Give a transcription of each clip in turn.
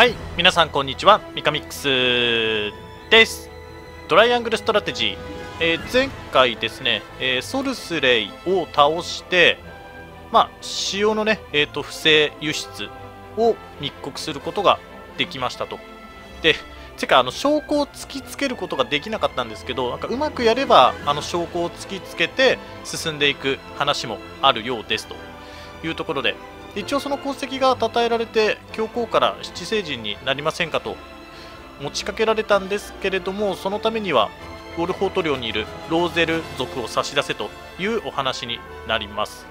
はい皆さんこんにちは。ミカミックスです。トライアングルストラテジー、えー、前回ですね、えー、ソルスレイを倒してまあ塩のね、えーと、不正輸出を密告することができましたと。でてかあの証拠を突きつけることができなかったんですけどなんかうまくやればあの証拠を突きつけて進んでいく話もあるようですというところで一応その功績が称えられて教皇から七聖人になりませんかと持ちかけられたんですけれどもそのためにはウォルホート領にいるローゼル族を差し出せというお話になります。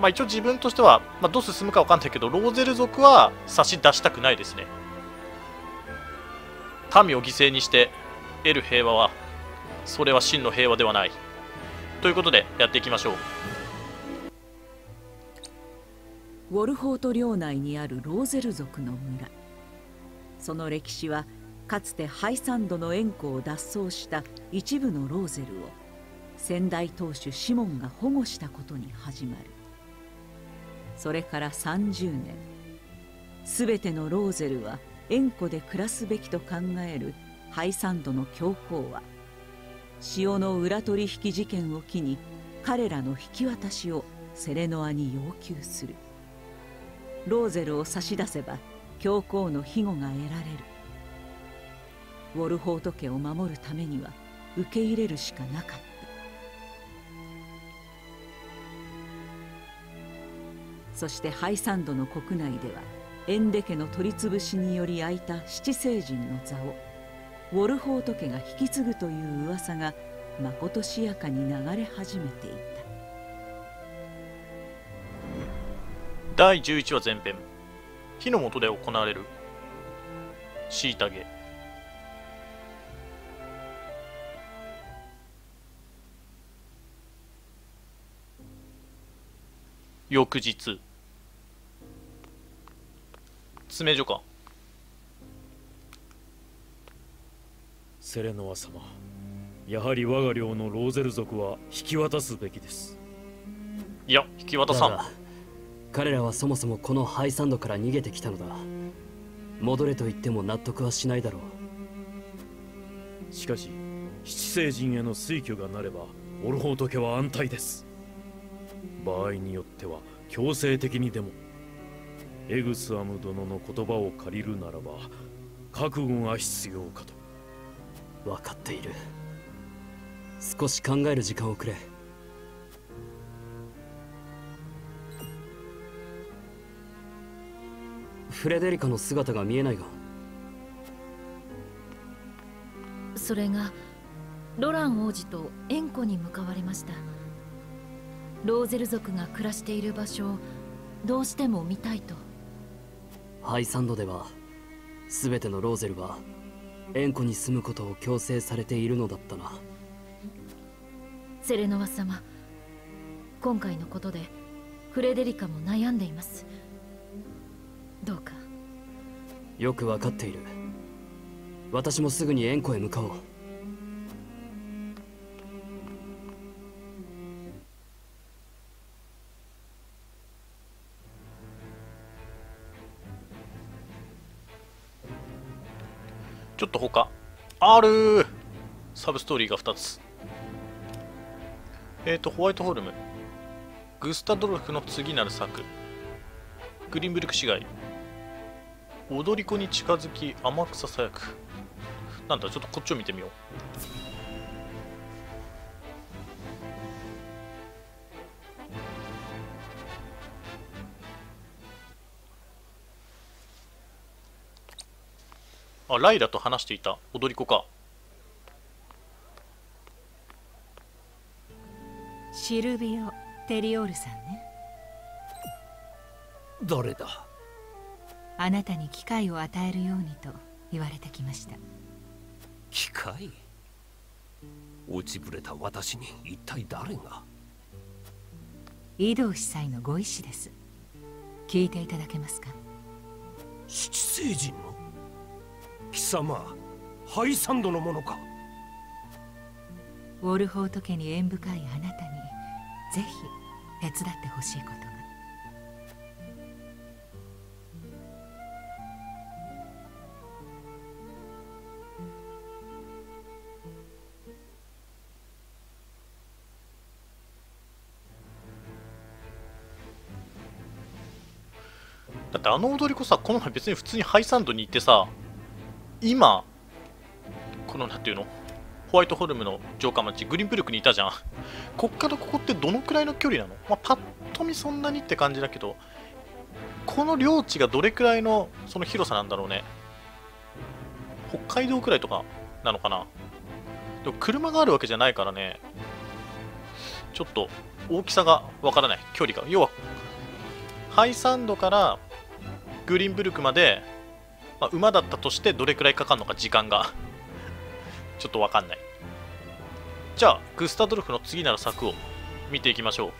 まあ一応自分としては、まあ、どう進むか分かんないけどローゼル族は差し出したくないですね。民を犠牲にして得る平和はそれは真の平和ではない。ということでやっていきましょう。ウォルホート領内にあるローゼル族の村。その歴史はかつてハイサンドの塩湖を脱走した一部のローゼルを先代当主シモンが保護したことに始まる。それから30年全てのローゼルは塩湖で暮らすべきと考えるハイサンドの教皇は塩の裏取引事件を機に彼らの引き渡しをセレノアに要求する。ローゼルを差し出せば教皇の庇護が得られる。ウォルホート家を守るためには受け入れるしかなかった。そしてハイサンドの国内ではエンデ家の取り潰しにより空いた七聖人の座をウォルホート家が引き継ぐという噂がまことしやかに流れ始めていた。第11話前編。火の元で行われる。虐げ翌日。詰め所か。セレノア様。やはり我が領のローゼル族は引き渡すべきです。いや引き渡さん彼らはそもそもこのハイサンドから逃げてきたのだ。戻れと言っても納得はしないだろう。しかし七聖人への推挙がなればオルホート家は安泰です。場合によっては強制的にでもエグスアム殿の言葉を借りるならば覚悟が必要かと。分かっている。少し考える時間をくれフレデリカの姿が見えないが。それがロラン王子と円湖に向かわれました。ローゼル族が暮らしている場所をどうしても見たいと。ハイサンドでは全てのローゼルは円湖に住むことを強制されているのだったな。セレノワ様今回のことでフレデリカも悩んでいますどうか。よくわかっている。私もすぐに円湖へ向かおう。ちょっと他。あるサブストーリーが2つ。えっ、ー、とホワイトホルム。グスタドルフの次なる作グリンブルク市街踊り子に近づき天草さやく。なんだちょっとこっちを見てみよう。あライラと話していた。踊り子か。シルビオ・テリオールさんね。誰だ？あなたに機会を与えるようにと言われてきました。機会？落ちぶれた私に一体誰が？井戸司祭のご意志です。聞いていただけますか？七聖人の？貴様ハイサンドのものか？ウォルホート家に縁深いあなたにぜひ手伝ってほしいことってあの踊り子さこの前別に普通にハイサンドに行ってさ今このなんていうのホワイトホルムの城下町グリーンブルクにいたじゃん。こっからここってどのくらいの距離なの、まあ、パッと見そんなにって感じだけどこの領地がどれくらいのその広さなんだろうね。北海道くらいとかなのかな？でも車があるわけじゃないからねちょっと大きさがわからない。距離が。要はハイサンドからグリーンブルクまで、まあ、馬だったとしてどれくらいかかるのか時間が ちょっとわかんない。じゃあグスタドルフの次なる策を見ていきましょう。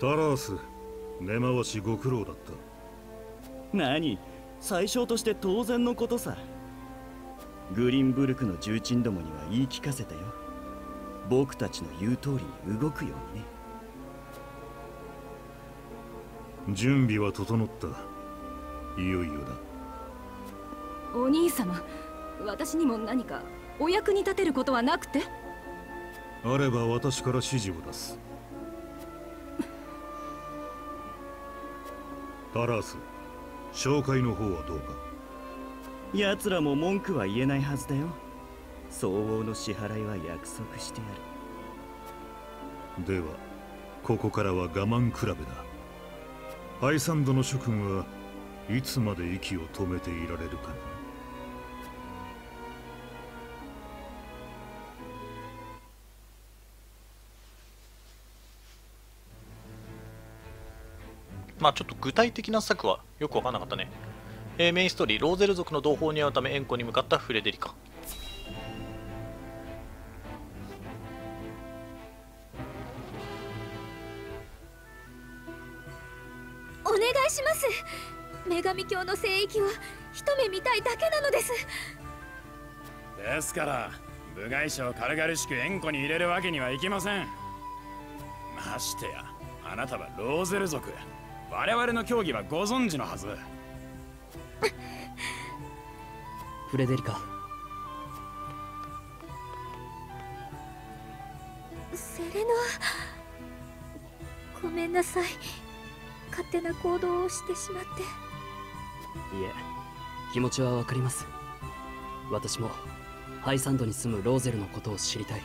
タラース根回しご苦労だった。何？最小として当然のことさ。グリーンブルクの重鎮どもには言い聞かせたよ僕たちの言う通りに動くようにね。準備は整った。いよいよだ。お兄様私にも何かお役に立てることはなくて？あれば私から指示を出す。タラース紹介の方はどうか。奴らも文句は言えないはずだよ相応の支払いは約束してやるではここからは我慢比べだハイサンドの諸君はいつまで息を止めていられるかなまあちょっと具体的な策はよく分からなかったね。えー、メインストーリー、ローゼル族の同胞に会うため、円弧に向かったフレデリカ。お願いします。女神教の聖域を一目見たいだけなのです。ですから部外者を軽々しく円弧に入れるわけにはいきません。ましてやあなたはローゼル族。我々の競技はご存知のはず。フレデリカ。セレノごめんなさい勝手な行動をしてしまって。いえ気持ちはわかります。私もハイサンドに住むローゼルのことを知りたい。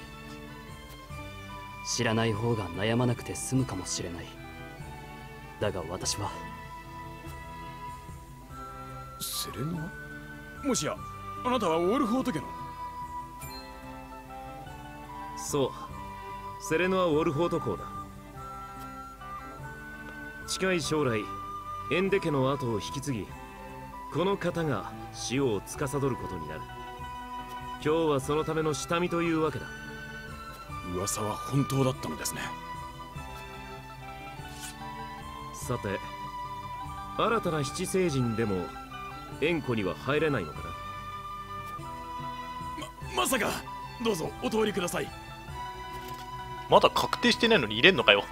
知らない方が悩まなくて済むかもしれない。だが私は。セレナもしやあなたはオールフォート家の？そう。セレノはウォルフォート公だ近い将来エンデ家の後を引き継ぎこの方が死を司ることになる。今日はそのための下見というわけだ。噂は本当だったのですね。さて新たな七星人でも円弧には入れないのかな？ままさかどうぞお通りください。まだ確定してないのに入れんのかよ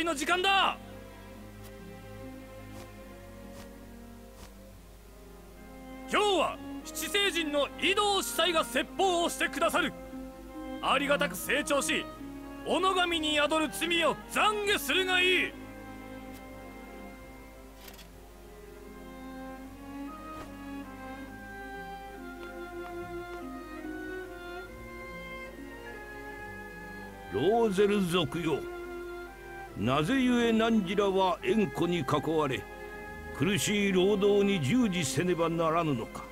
礼拝の時間だ。今日は七星人の移動司祭が説法をしてくださる。ありがたく成長し小野神に宿る罪を懺悔するがいい。ローゼル族よ。なぜゆえ汝らは縁故に囲われ苦しい労働に従事せねばならぬのか。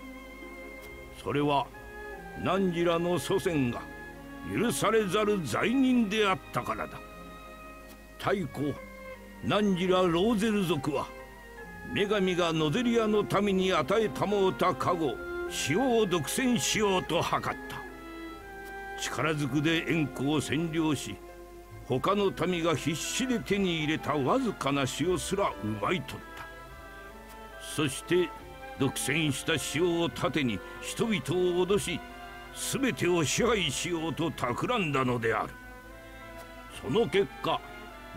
それは汝らの祖先が許されざる罪人であったからだ。太古汝らローゼル族は女神がノゼリアの民に与えたもうた加護塩を独占しようと図った。力ずくで円弧を占領し他の民が必死で手に入れたわずかな塩すら奪い取った。そして独占した塩を盾に人々を脅し全てを支配しようと企んだのである。その結果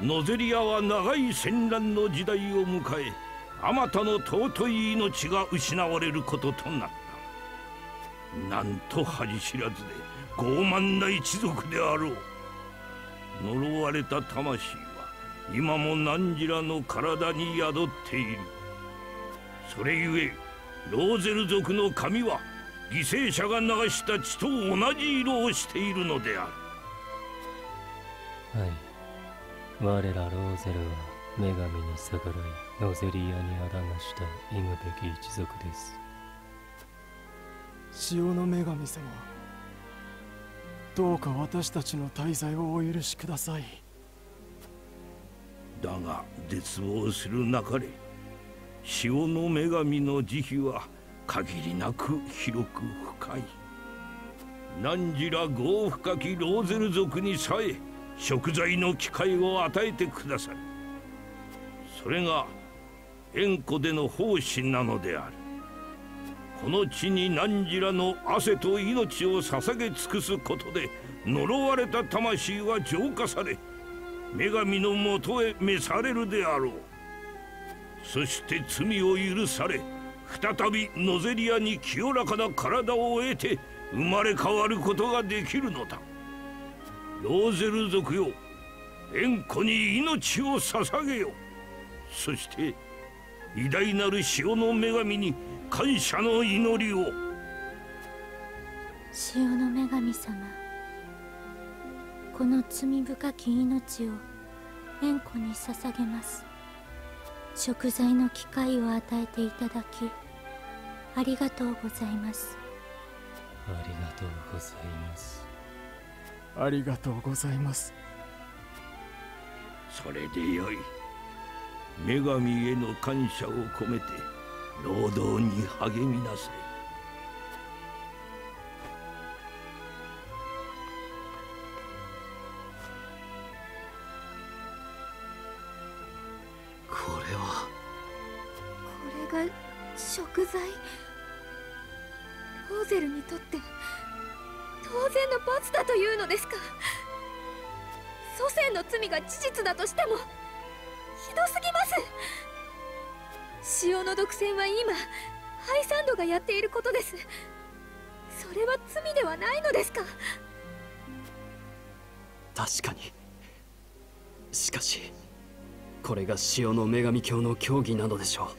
ノゼリアは長い戦乱の時代を迎えあまたの尊い命が失われることとなった。なんと恥知らずで傲慢な一族であろう。呪われた魂は今も汝らの体に宿っている。それゆえローゼル族の神は犠牲者が流した血と同じ色をしているのである。はい。我らローゼルは女神に逆らいノゼリアにあだました忌むべき一族です。潮の女神様どうか私たちの滞在をお許しください。だが絶望するなかれ潮の女神の慈悲は限りなく広く深い。汝ら豪深きローゼル族にさえ食材の機会を与えてくださいそれが縁故での奉仕なのである。この地に汝らの汗と命を捧げ尽くすことで呪われた魂は浄化され女神のもとへ召されるであろう。そして罪を許され再びノゼリアに清らかな体を得て生まれ変わることができるのだ。ローゼル族よ縁故に命を捧げよ。そして偉大なる潮の女神に感謝の祈りを。潮の女神様この罪深き命を縁故に捧げます。食材の機会を与えていただきありがとうございます。ありがとうございます。ありがとうございます。それでよい女神への感謝を込めて労働に励みなさい。これは。これが食材。ローゼルにとって当然の罰だというのですか。祖先の罪が事実だとしても。ひどすぎます。塩の独占は今ハイサンドがやっていることです。それは罪ではないのですか？確かに。しかしこれが潮の女神教の教義なのでしょ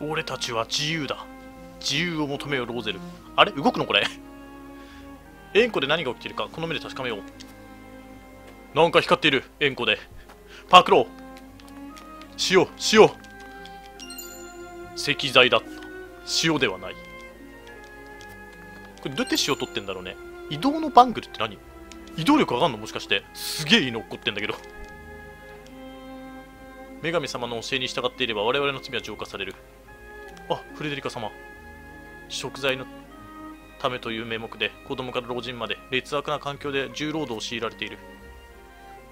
う。俺たちは自由だ。自由を求めよローゼル。あれ？動くのこれ？円弧で何が起きてるかこの目で確かめよう。なんか光っている円弧で。パクロー塩塩。石材だ。った塩ではない。これどうやって塩取ってんだろうね。移動のバングルって何？移動力上がんの？もしかして。すげえいいの起こってんだけど。女神様の教えに従っていれば我々の罪は浄化される。あフレデリカ様。食材のためという名目で子供から老人まで劣悪な環境で重労働を強いられている。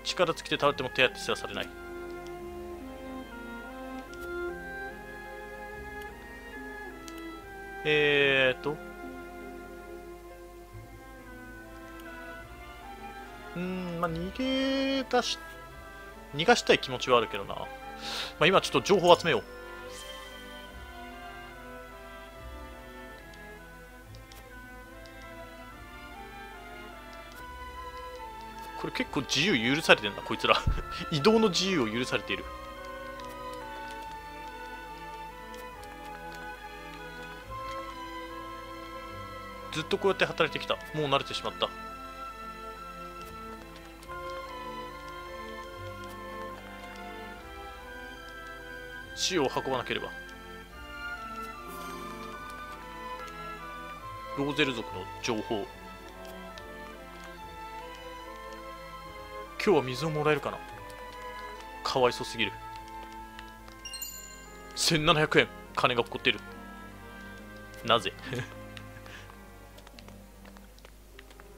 力尽きて倒れても手当てすらされない。えーと。うんまあ逃げ出し逃がしたい気持ちはあるけどな、まあ、今ちょっと情報を集めよう。これ結構自由許されてんだこいつら。移動の自由を許されている。ずっとこうやって働いてきた。もう慣れてしまった。死を運ばなければ。ローゼル族の情報。今日は水をもらえるかな？かわいそすぎる。1700円金が起こってる。なぜ？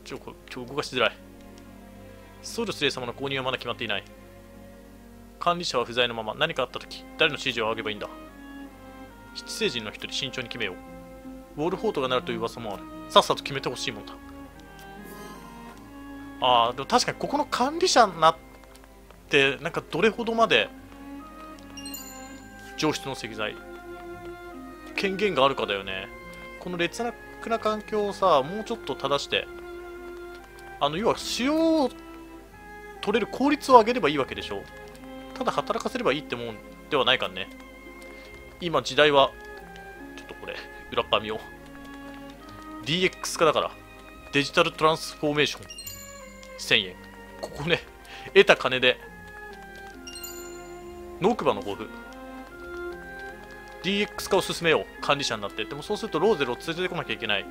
ちょこちょ動かしづらい。ソルスレイ様の購入はまだ決まっていない。管理者は不在のまま何かあった時誰の指示を仰げばいいんだ？七星人の一人慎重に決めよう。ウォールフォートがなるという噂もある。さっさと決めてほしいもんだ。ああでも確かにここの管理者になってなんかどれほどまで上質の石材権限があるかだよね。この劣悪な環境をさもうちょっと正してあの要は塩を取れる効率を上げればいいわけでしょ。ただ働かせればいいってもんではないからね。今時代はちょっとこれ裏っ側見よう。DX 化だからデジタルトランスフォーメーション。1000円。ここね得た金で農クバのゴフ DX 化を進めよう管理者になって。でもそうするとローゼルを連れてこなきゃいけない。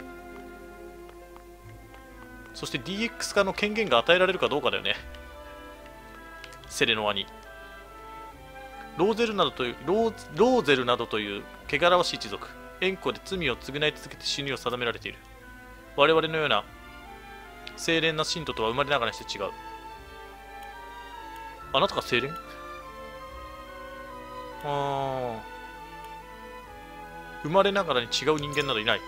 そして DX 化の権限が与えられるかどうかだよね。セレノアに。ローゼルなどというローローゼルなどという汚らわしい一族。円弧で罪を償い続けて死にを定められている。我々のような清廉な信徒とは生まれながらにして違う。あなたが清廉ああ生まれながらに違う人間などいない。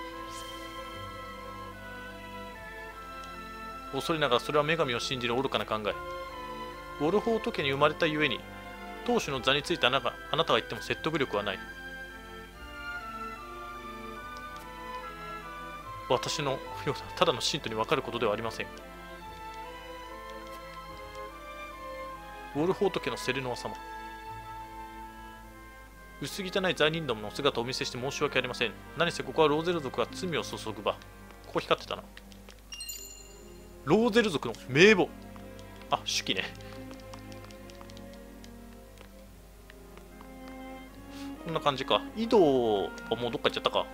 恐れながらそれは女神を信じる愚かな考え。ウォルホート家に生まれたゆえに当主の座についたあなたあなたが言っても説得力はない。私のようなただの信徒に分かることではありません。ウォルホート家のセレノア様。薄汚い罪人どもの姿をお見せして申し訳ありません。何せここはローゼル族が罪を注ぐ場。ここ光ってたな。ローゼル族の名簿。あ手記ね。こんな感じか。井戸はもうどっか行っちゃったか。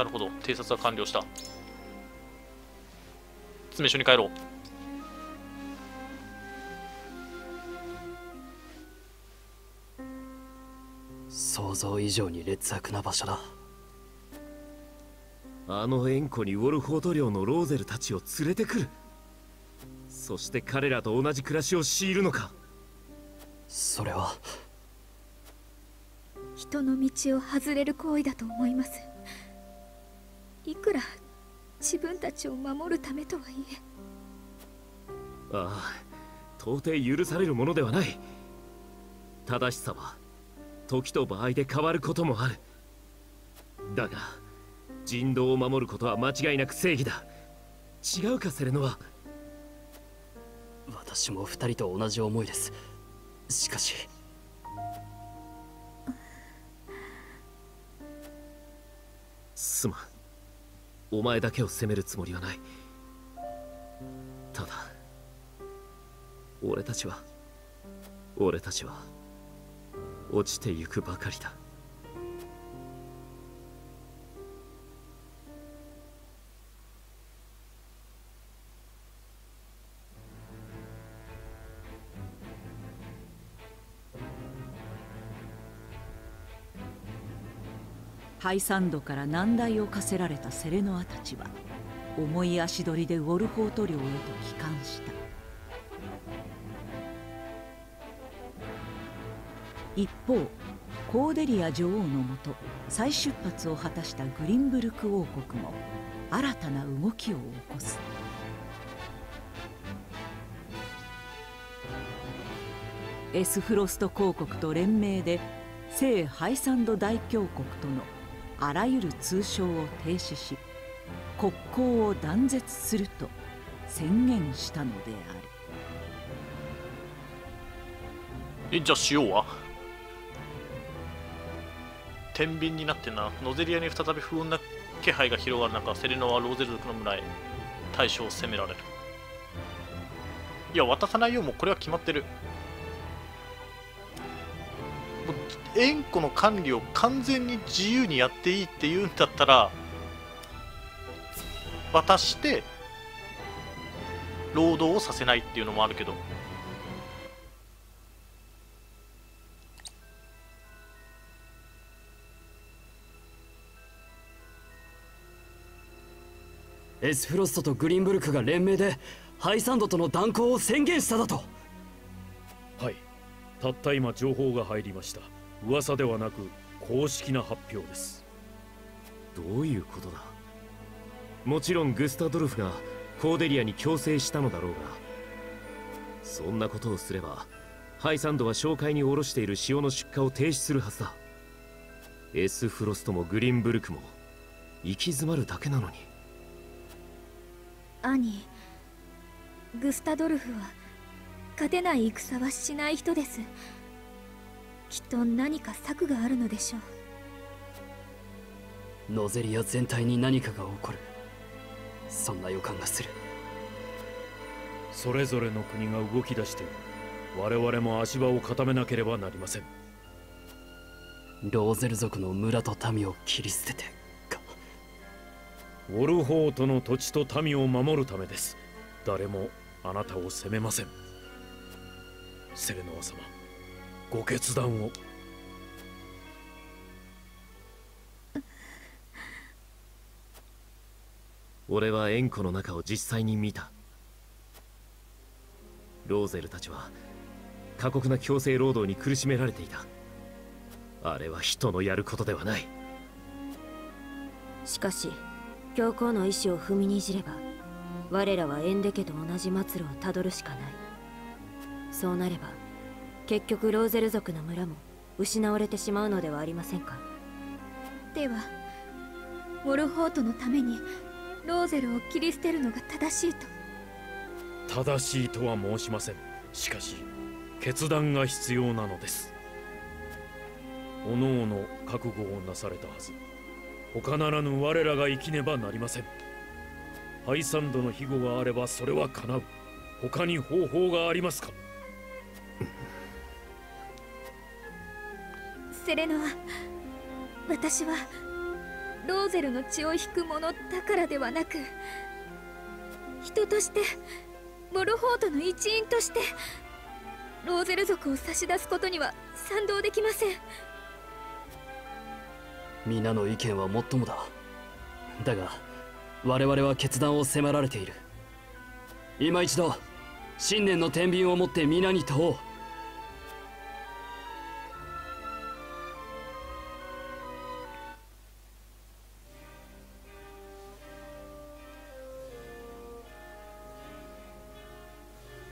なるほど。偵察は完了した。詰め所に帰ろう。想像以上に劣悪な場所だ。あの円弧にウォルフォート領のローゼルたちを連れてくる。そして彼らと同じ暮らしを強いるのか。それは。人の道を外れる行為だと思いますいくら自分たちを守るためとはいえ。ああ到底許されるものではない。正しさは時と場合で変わることもある。だが人道を守ることは間違いなく正義だ。違うかセレノは。私も二人と同じ思いです。しかし。すまんお前だけを責めるつもりはない。ただ俺たちは俺たちは落ちてゆくばかりだ。ハイサンドから難題を課せられたセレノアたちは重い足取りでウォルフォート領へと帰還した。一方コーデリア女王のもと再出発を果たしたグリンブルク王国も新たな動きを起こす。エスフロスト公国と連名で聖ハイサンド大教国とのあらゆる通商を停止し国交を断絶すると宣言したのである。えじゃあ塩は？天秤になってなノゼリアに再び不穏な気配が広がる中セレノはローゼル族の村へ大将を攻められる。いや渡さないよもうこれは決まってる。円弧の管理を完全に自由にやっていいって言うんだったら渡して労働をさせないっていうのもあるけど。エスフロストとグリンブルクが連名でハイサンドとの断交を宣言しただと。はい。たった今情報が入りました噂ではなく公式な発表です。どういうことだ？もちろんグスタドルフがコーデリアに強制したのだろうが。そんなことをすればハイサンドは紹介に卸している塩の出荷を停止するはずだ。エスフロストもグリンブルクも行き詰まるだけなのに。兄グスタドルフは勝てない戦はしない人ですきっと何か策があるのでしょう。ノゼリア全体に何かが起こる。そんな予感がする。それぞれの国が動き出して我々も足場を固めなければなりません。ローゼル族の村と民を切り捨ててか。ウォルホートの土地と民を守るためです。誰もあなたを責めません。セレノア様ご決断を。俺は円弧の中を実際に見た。ローゼルたちは過酷な強制労働に苦しめられていた。あれは人のやることではない。しかし教皇の意志を踏みにじれば我らはエンデ家と同じ末路をたどるしかない。そうなれば結局ローゼル族の村も失われてしまうのではありませんか？ではウォルホートのためにローゼルを切り捨てるのが正しいと。正しいとは申しません。しかし決断が必要なのです。おのおの覚悟をなされたはず。他ならぬ我らが生きねばなりません。ハイサンドの庇護があればそれは叶う。他に方法がありますか？セレノア私はローゼルの血を引く者だからではなく人としてモルホートの一員としてローゼル族を差し出すことには賛同できません。皆の意見はもっともだ。だが我々は決断を迫られている。今一度信念の天秤を持って皆に問おう。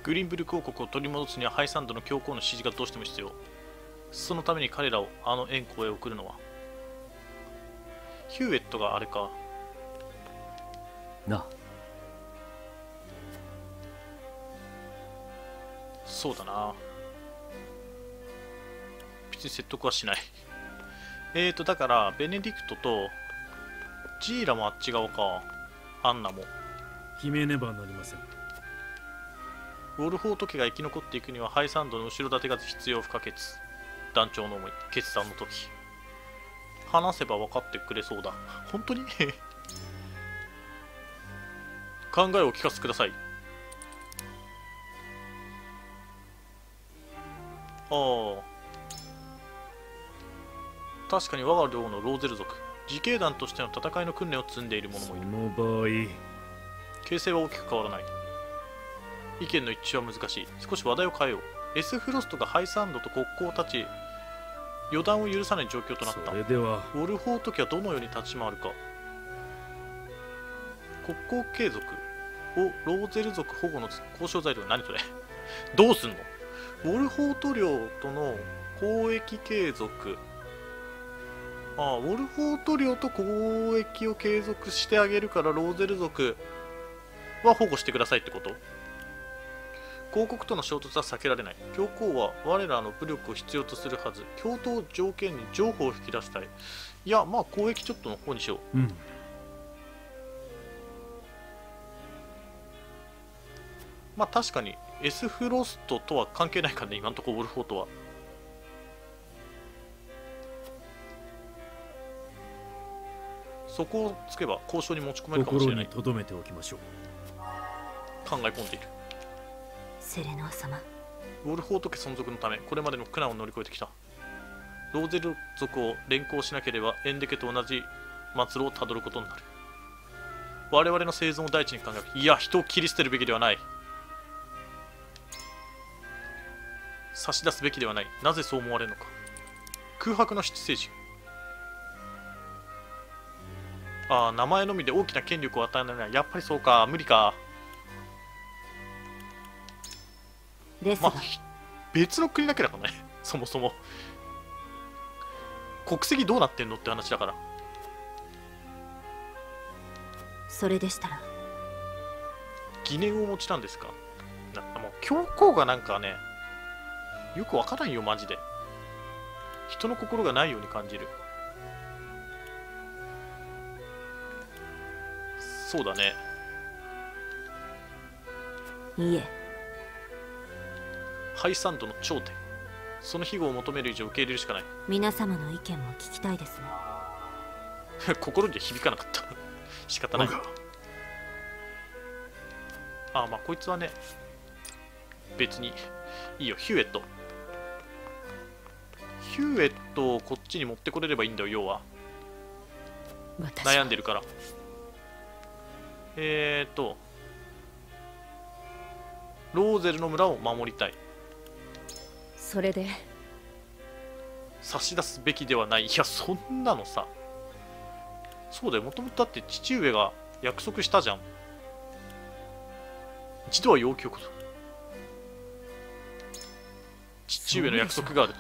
グリーンブルク王国を取り戻すにはハイサンドの教皇の指示がどうしても必要。そのために彼らをあの円弧へ送るのは。ヒューエットがあれか。な。そうだな。別に説得はしない。えーとだからベネディクトとジーラもあっち側か。アンナも。決めねばなりませんウォルフォート家が生き残っていくにはハイサンドの後ろ盾が必要不可欠。団長の思い決断の時。話せば分かってくれそうだ。本当に？考えをお聞かせください。ああ。確かに我が領のローゼル族自警団としての戦いの訓練を積んでいる者もいる。その場合。形勢は大きく変わらない意見の一致は難しい。少し話題を変えよう。エスフロストがハイサンドと国交を断ち予断を許さない状況となった。それでは。ウォルフォート家はどのように立ち回るか。国交継続をローゼル族保護の交渉材料何それ？どうすんの？ウォルフォート領との交易継続。ああウォルフォート領と交易を継続してあげるからローゼル族は保護してくださいってこと？広告との衝突は避けられない。教皇は我らの武力を必要とするはず。共闘条件に情報を引き出したい。いやまあ交易ちょっとの方にしよう。うん。まあ確かにエスフロストとは関係ないからね。今のところウォルフォートは。そこをつけば交渉に持ち込めるかもしれない。心に留めておきましょう。考え込んでいるセレノア様。ウォルフォート家存続のためこれまでの苦難を乗り越えてきた。ローゼル族を連行しなければエンデケと同じ末路をたどることになる。我々の生存を第一に考える。いや人を切り捨てるべきではない。差し出すべきではない。なぜそう思われるのか。空白の七星人。ああ名前のみで大きな権力を与えないやっぱりそうか。無理か。ですまあ、別の国だけだからね。そもそも。国籍どうなってんのって話だから。それでしたら。疑念をお持ちなんですか？なもう教皇がなんかねよくわからんよマジで。人の心がないように感じる。そうだね。いいえハイサンドの頂点。その庇護を求める以上受け入れるしかない。皆様の意見も聞きたいですね。心には響かなかった。仕方ない。あまあこいつはね別にいいよ。ヒューエット。ヒューエットをこっちに持ってこれればいいんだよ要は。悩んでるから。えーとローゼルの村を守りたいそれで。差し出すべきではない。いやそんなのさ。そうだよ。もともとだって父上が約束したじゃん。一度は要求こそ。父上の約束がある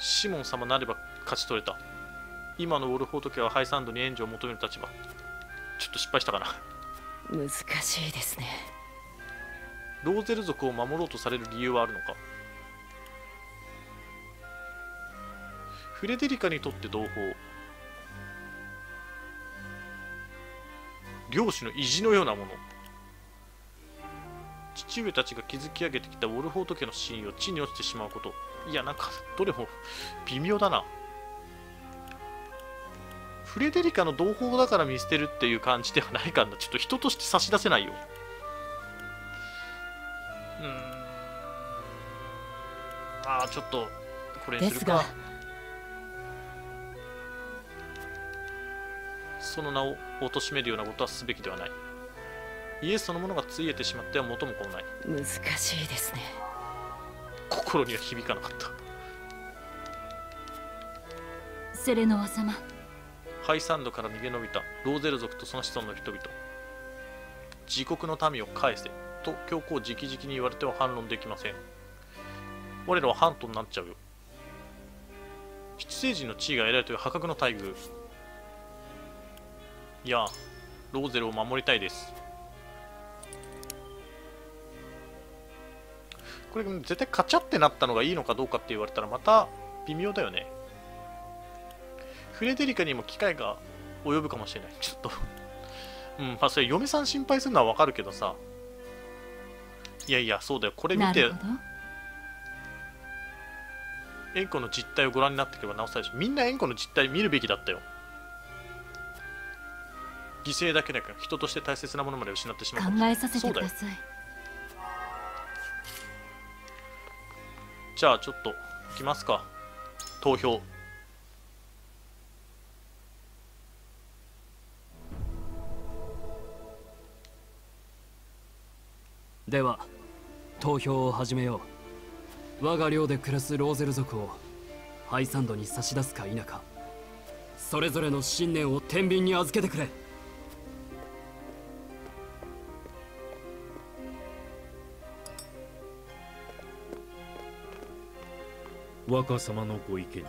シモン様なれば勝ち取れた。今のウォルフォート家はハイサンドに援助を求める立場。ちょっと失敗したかな。難しいですねローゼル族を守ろうとされる理由はあるのか？フレデリカにとって同胞領主の意地のようなもの。父上たちが築き上げてきたウォルフォート家の真意を地に落ちてしまうこと。いやなんかどれも微妙だな。フレデリカの同胞だから見捨てるっていう感じではないかな。ちょっと人として差し出せないよ。うん。ああちょっとこれにするか。その名を貶めるようなことはすべきではない。イエスそのものがついえてしまっては元も子もない。難しいですね。心には響かなかった。セレノア様。ハイサンドから逃げ延びたローゼル族とその子孫の人々。自国の民を返せと教皇直々に言われては反論できません。我らは反とになっちゃうよ。七星人の地位が得られるという破格の待遇。いやローゼルを守りたいです。これ絶対カチャってなったのがいいのかどうかって言われたらまた微妙だよね。フレデリカにも機会が及ぶかもしれない。ちょっと。うんまあそれ嫁さん心配するのはわかるけどさ。いやいやそうだよ。これ見て。エンコの実態をご覧になっていけばなおさらみんなエンコの実態見るべきだったよ。犠牲だけでなく人として大切なものまで失ってしまう考えさせてください。じゃあちょっといきますか。投票。では投票を始めよう。我が領で暮らすローゼル族をハイサンドに差し出すか否か。それぞれの信念を天秤に預けてくれ。若様のご意見に。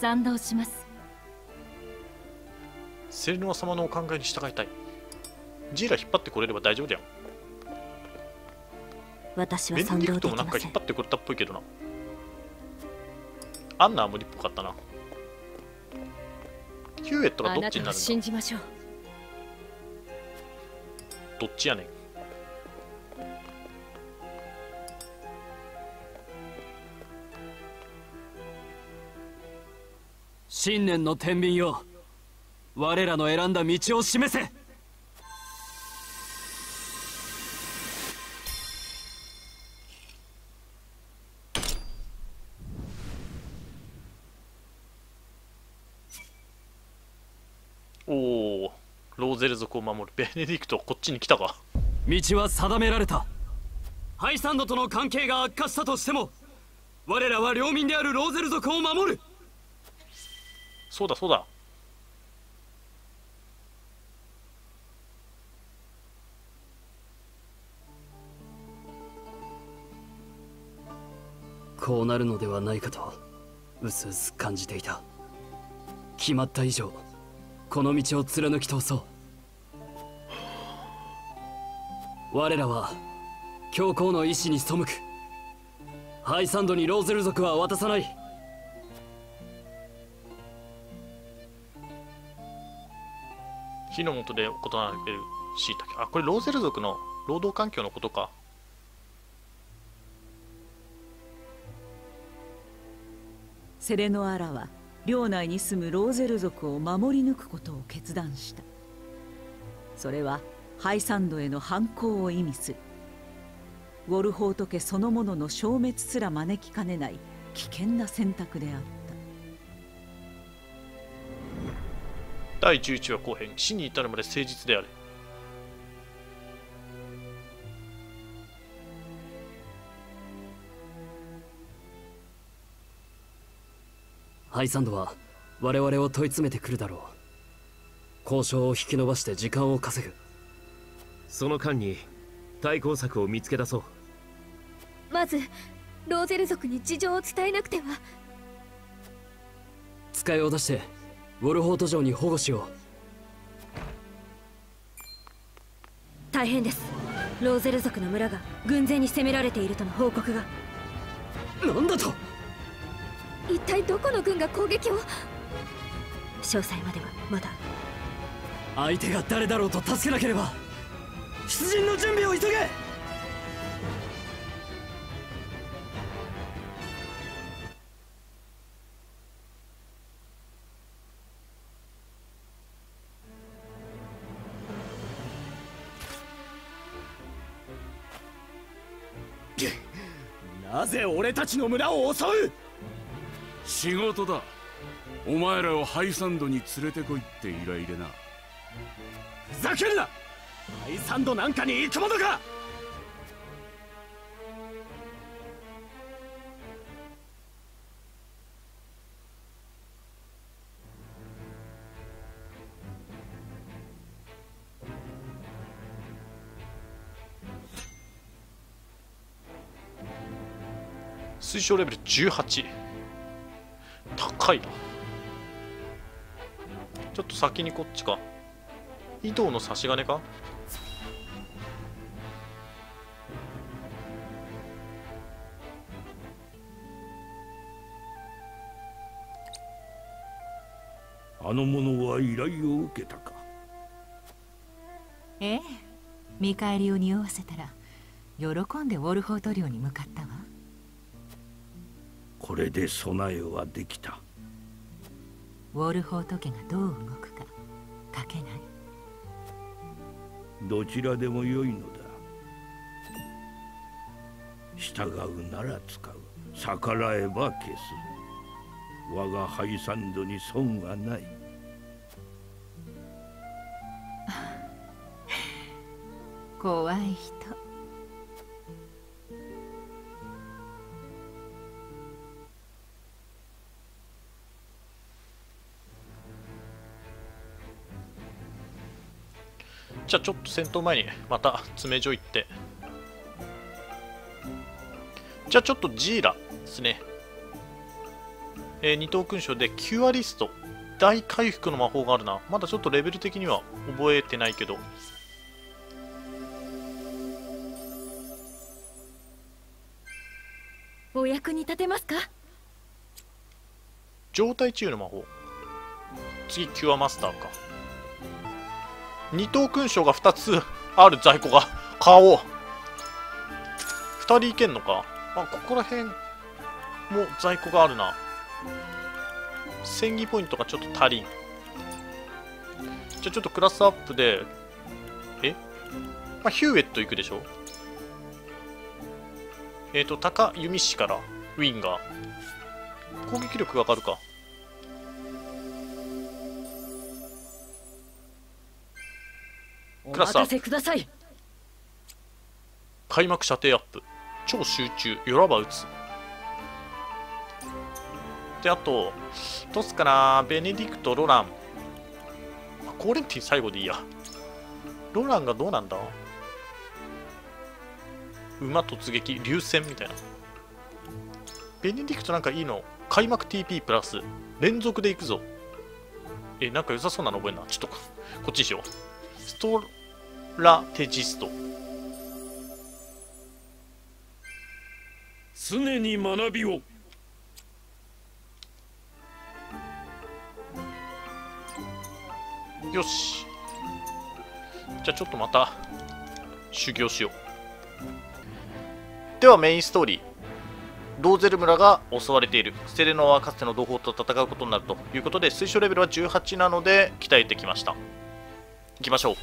賛同します。セレノア様のお考えに従いたい。ジーラ引っ張ってこれれば大丈夫だよ。私はベネディクト賛同できません。もなんか引っ張ってこれたっぽいけどな。アンナは無理っぽかったな。ヒューエットがどっちになるんだ？信じましょう。どっちやねん信念の天秤よ。我らの選んだ道を示せ。おおローゼル族を守る。ベネディクトこっちに来たか。道は定められた。ハイサンドとの関係が悪化したとしても我らは領民であるローゼル族を守るそうだそうだ。こうなるのではないかとうすうす感じていた。決まった以上この道を貫き通そう。我らは教皇の意志に背く。ハイサンドにローゼル族は渡さない。火の元で行われるしいたけあこれローゼル族の労働環境のことか。セレノアラは領内に住むローゼル族を守り抜くことを決断した。それはハイサンドへの反抗を意味する。ウォルホート家そのものの消滅すら招きかねない危険な選択であった。第11話後編死に至るまで誠実であれ。ハイサンドは我々を問い詰めてくるだろう。交渉を引き延ばして時間を稼ぐ。その間に対抗策を見つけ出そう。まずローゼル族に事情を伝えなくては。使いを出してウォルホート城に保護しよ大変です。ローゼル族の村が軍勢に攻められているとの報告が。なんだと！一体どこの軍が攻撃を？詳細まではまだ。相手が誰だろうと助けなければ。出陣の準備を急げ俺たちの村を襲う。仕事だ。お前らをハイサンドに連れてこいって依頼でな。ふざけるな。ハイサンドなんかに行くものか推奨レベル18高いな。ちょっと先にこっちか。移動の差し金か？あの者は依頼を受けたか？ええ。見返りを匂わせたら喜んでウォルホート領に向かったわこれで備えはできた。ウォルホート家がどう動くか書けない。どちらでもよいのだ。従うなら使う。逆らえば消す。我がハイサンドに損はない。怖い人じゃあちょっと戦闘前にまた詰め所行って。じゃあちょっとジーラですね。えー、二等勲章でキュアリスト。大回復の魔法があるな。まだちょっとレベル的には覚えてないけど。お役に立てますか？状態治癒の魔法。次キュアマスターか二等勲章が2つある在庫が買おう。2人いけんのか？あここら辺も在庫があるな。戦技ポイントがちょっと足りん。じゃあちょっとクラスアップでえ、まあ、ヒューエット行くでしょ？えっ、ー、と高弓士からウィンガー。攻撃力が上がるか？お待たせください。開幕射程アップ。超集中。よらば撃つ。であとどうすかな。ベネディクトロラン。コーレンティン最後でいいや。ロランがどうなんだ。馬突撃流線みたいな。ベネディクトなんかいいの。開幕 TP プラス。連続でいくぞ。えなんか良さそうなの覚えんな。ちょっとこっちにしようストラテジスト。常に学びを。よし。じゃあちょっとまた修行しよう。ではメインストーリー。ローゼル村が襲われている。ステレノはかつての同胞と戦うことになるということで推奨レベルは18なので鍛えてきました行きましょう。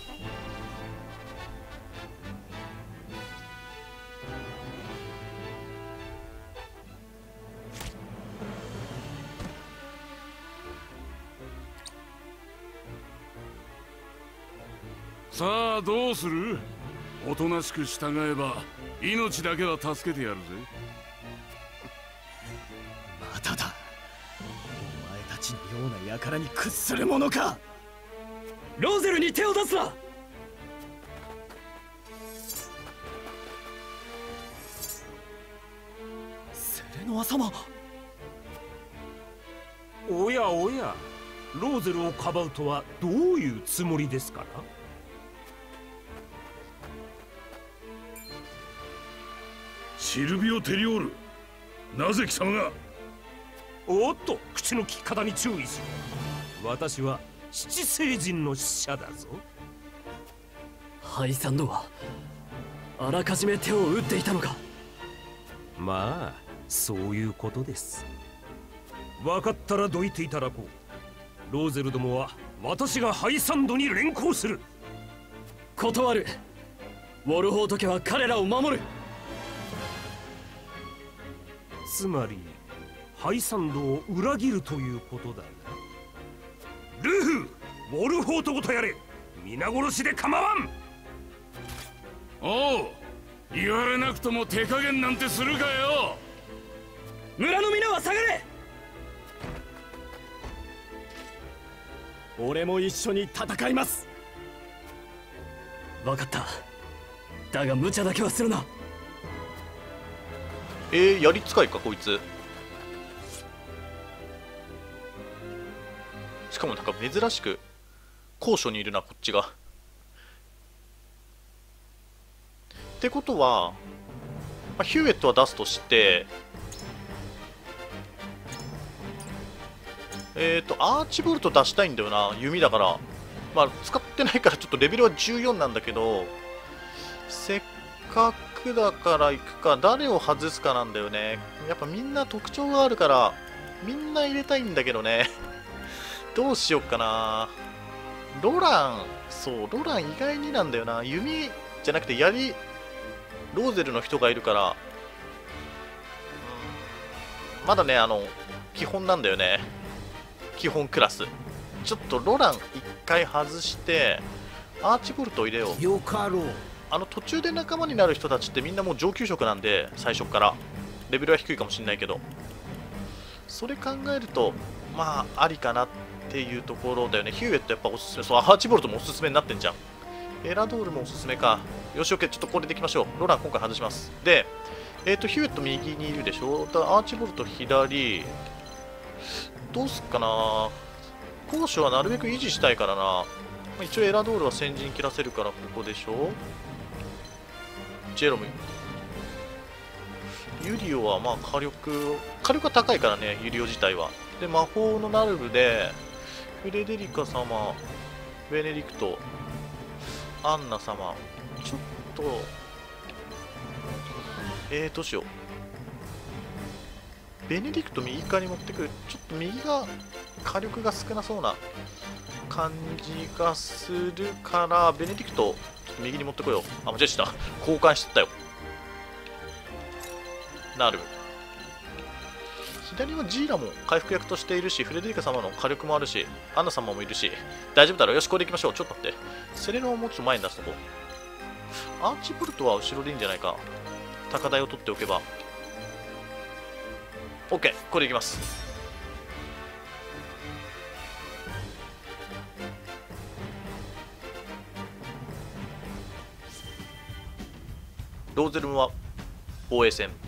さあどうする？おとなしく従えば命だけは助けてやるぜ。まただお前たちのような輩に屈するものかローゼルに手を出すなセレノア様おやおやローゼルをかばうとはどういうつもりですかなシルビオ・テリオールなぜ貴様が？おっと口の利き方に注意しろ。私は七星人の使者だぞ。ハイサンドはあらかじめ手を打っていたのか。まあそういうことです。分かったらどいていただこう。ローゼルどもは私がハイサンドに連行する。断る。ウォルホート家は彼らを守る。つまりハイサンドを裏切るということだ。なルフウォルフォートごとやれ。皆殺しで構わん。おう言われなくとも手加減なんてするかよ。村の皆は下がれ。俺も一緒に戦います。分かった。だが無茶だけはするな。えー、やり使いかこいつしかもなんか珍しく高所にいるなこっちが。ってことは、まあ、ヒューエットは出すとしてえっ、ー、とアーチボルト出したいんだよな弓だから。まあ使ってないからちょっとレベルは14なんだけどせっかくだから行くか誰を外すかなんだよね。やっぱみんな特徴があるからみんな入れたいんだけどね。どうしよっかな。ロランそうロラン意外になんだよな。弓じゃなくて槍。ローゼルの人がいるから。まだねあの基本なんだよね。基本クラス。ちょっとロラン1回外してアーチボルト入れよう。よかろう。あの途中で仲間になる人たちってみんなもう上級職なんで最初から。レベルは低いかもしれないけど。それ考えるとまあありかなっていうところだよね。ヒューエットやっぱおすすめ。そうアーチボルトもおすすめになってんじゃん。エラドールもおすすめか。よし OK ちょっとこれでいきましょう。ロラン今回外します。でえっ、ー、とヒューエット右にいるでしょ。だアーチボルト左。どうすっかな。高所はなるべく維持したいからな。一応エラドールは先陣切らせるからここでしょ。ジェロム。ユリオはまあ火力火力が高いからねユリオ自体は。で魔法のナルブでフレデリカ様ベネディクトアンナ様ちょっとえーどうしよう。ベネディクト右側に持ってくる。ちょっと右が火力が少なそうな感じがするからベネディクトちょっと右に持ってこよう。あ間違えた。交換してったよ。なる。左はジーラも回復役としているしフレデリカ様の火力もあるしアンナ様もいるし大丈夫だろうよしこれ行きましょう。ちょっと待って。セレノをもうちょっと前に出すとこアーチボルトは後ろでいいんじゃないか。高台を取っておけば。OK これでいきます。ローゼルムは防衛戦。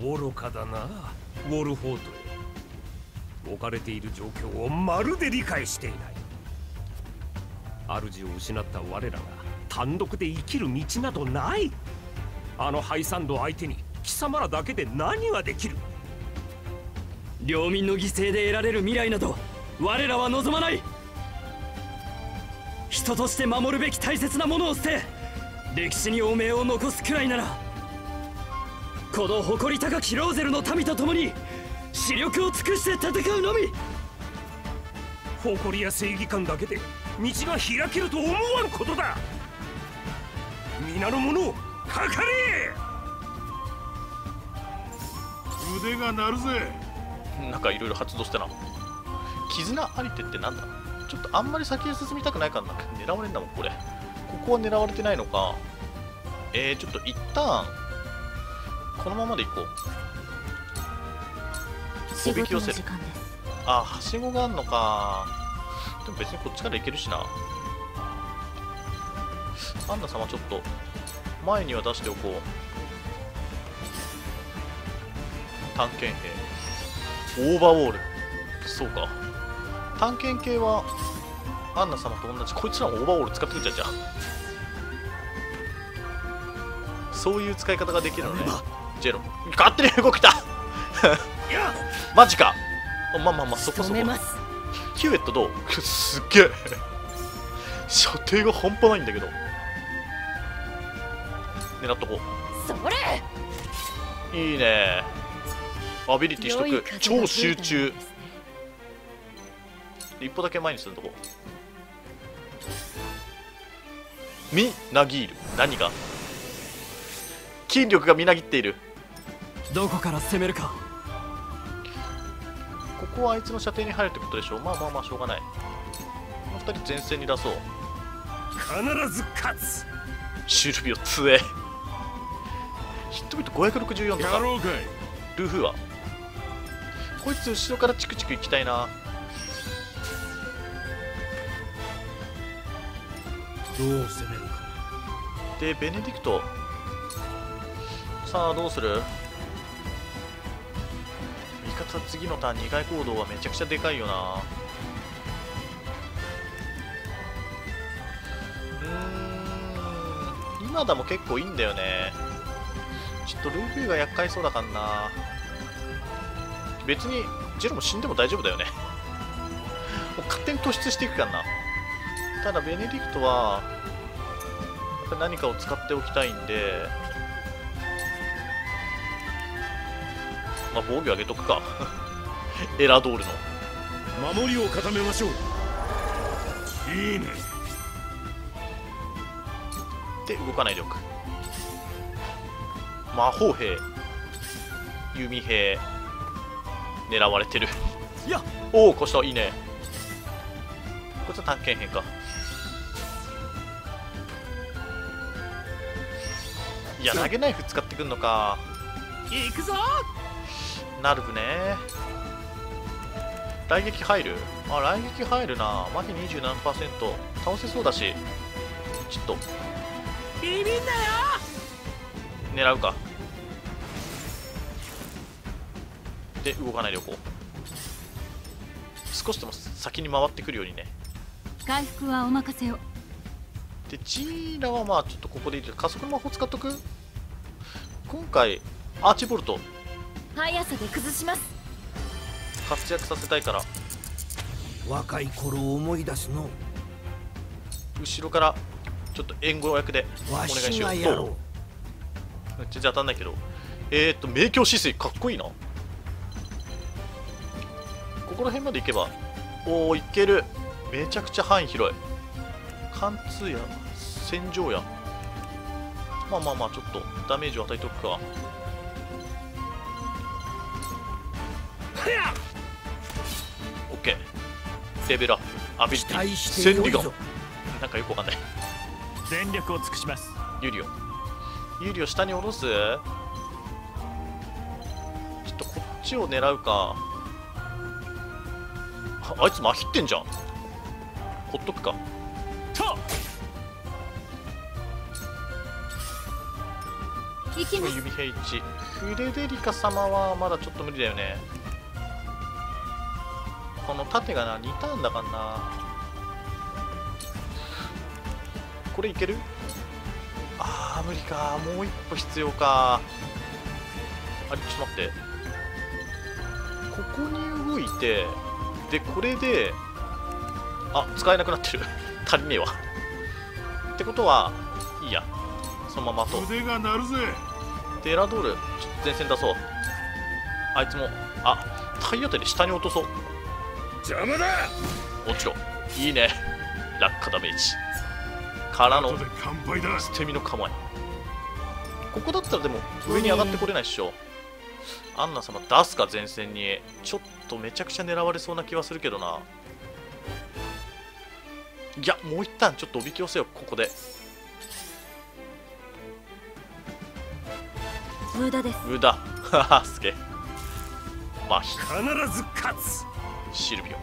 愚かだな。ウォルフォートよ置かれている状況をまるで理解していない。主を失った我らが単独で生きる道などない。あのハイサンド相手に貴様らだけで何ができる。領民の犠牲で得られる未来など我らは望まない。人として守るべき大切なものを捨て歴史に汚名を残すくらいならこの誇り高きローゼルの民と共に視力を尽くして戦うのみ。誇りや正義感だけで道が開けると思わんことだ。皆の者かかれ。腕が鳴るぜ。なんかいろいろ発動したな。絆ありてってなんだ。ちょっとあんまり先へ進みたくないからな狙われんだもんこれ。ここは狙われてないのか。えー、ちょっと一旦このままでいこう。仕おびき寄せる。あはしごがあんのか。でも別にこっちから行けるしな。アンナ様ちょっと前には出しておこう。探検兵。オーバーウォール。そうか。探検系はアンナ様と同じ。こいつらもオーバーウォール使ってくるじゃんじゃあ。そういう使い方ができるのねジェロ。勝手に動きた マジか。まあまあまあそこそこ。キューエットどう？すっげえ。射程が半端ないんだけど。狙っとこそれ。ういいね。アビリティしとく。超集中。一歩だけ前にするとこみなぎる。何が？筋力がみなぎっているどこから攻めるか。ここはあいつの射程に入るってことでしょ。まあまあまあしょうがない。この2人前線に出そう。必ず勝つ。シュルビオ強え。ヒットビット564とか。ルフは。こいつ後ろからチクチク行きたいな。どう攻めるか。でベネディクト。さあどうする？味方次のターン2回行動はめちゃくちゃでかいよな。うーん。今だも結構いいんだよね。ちょっとルーフィーが厄介そうだからな。別にジェロも死んでも大丈夫だよね。もう勝手に突出していくからな。ただベネディクトはやっぱ何かを使っておきたいんでまあ防御上げとくか。エラドールの。守りを固めましょう。いいねで動かないでおく。魔法兵。弓兵。狙われてる。やおおこうした。いいね。こいつは探検兵か。いや投げナイフ使ってくんのか。行くぞナルブね。雷撃入る？あ雷撃入るな。麻痺27%倒せそうだし。ちょっと。ビビんなよ！狙うか。で動かないでおこう。少しでも先に回ってくるようにね。回復はお任せを。でジーラはまあちょっとここでいいけど加速の魔法使っとく？こ今回アーチボルト速さで崩します。活躍させたいから。若い頃を思い出すの。後ろからちょっと援護役でお願いしよう。わしがやろう。お全然当たんないけど。えー、っと明鏡止水かっこいいな。ここら辺まで行けばおおいける。めちゃくちゃ範囲広い。貫通や戦場やまあまあまあちょっとダメージを与えておくかオッケーレベルアップアビリティ千里眼。なんかよくわかんない。全力を尽くします。ユリオ。ユリオ下に下ろす？ちょっとこっちを狙うか。ああいつまひってんじゃん。ほっとくか。行きます指平一フレデリカ様はまだちょっと無理だよねこの縦がな2ターンだからな。これいける？あー無理か。もう一歩必要か。あれちょっと待って。ここに動いてでこれであ使えなくなってる。足りねえわ。ってことはいいや。そのままと。腕が鳴るぜ。でエラドールちょっと前線出そう。あいつもあ体当たり下に落とそう邪魔だ！落ちろ。いいね。落下ダメージ。からの後で乾杯だ！捨て身の構え。ここだったらでも上に上がってこれないっしょ。アンナ様出すか前線にちょっとめちゃくちゃ狙われそうな気はするけどな。いやもう一旦ちょっとおびき寄せよう。ここで。無駄です。無駄。ははすげえ。まあ必ず勝つシルビオ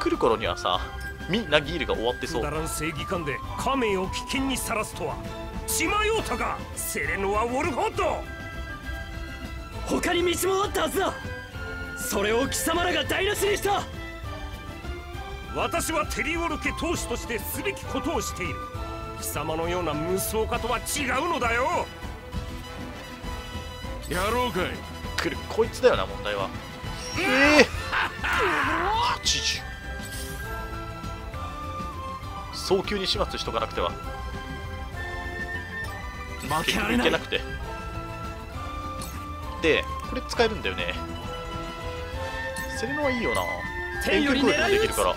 来る頃にはさミ・ナギールが終わってそう。くだらん正義感で仮面を危険にさらすとは。血迷うたかセレノはウォルホット。他に道もあったはずだ。それを貴様らが台無しにした。私はテリオル家当主としてすべきことをしている。貴様のような無双家とは違うのだよ。やろうかい。来る。こいつだよな問題はええ80早急に始末しとかなくては。負けられない。結局いけなくてでこれ使えるんだよね。セレノはいいよな。遠距離攻撃もできるから。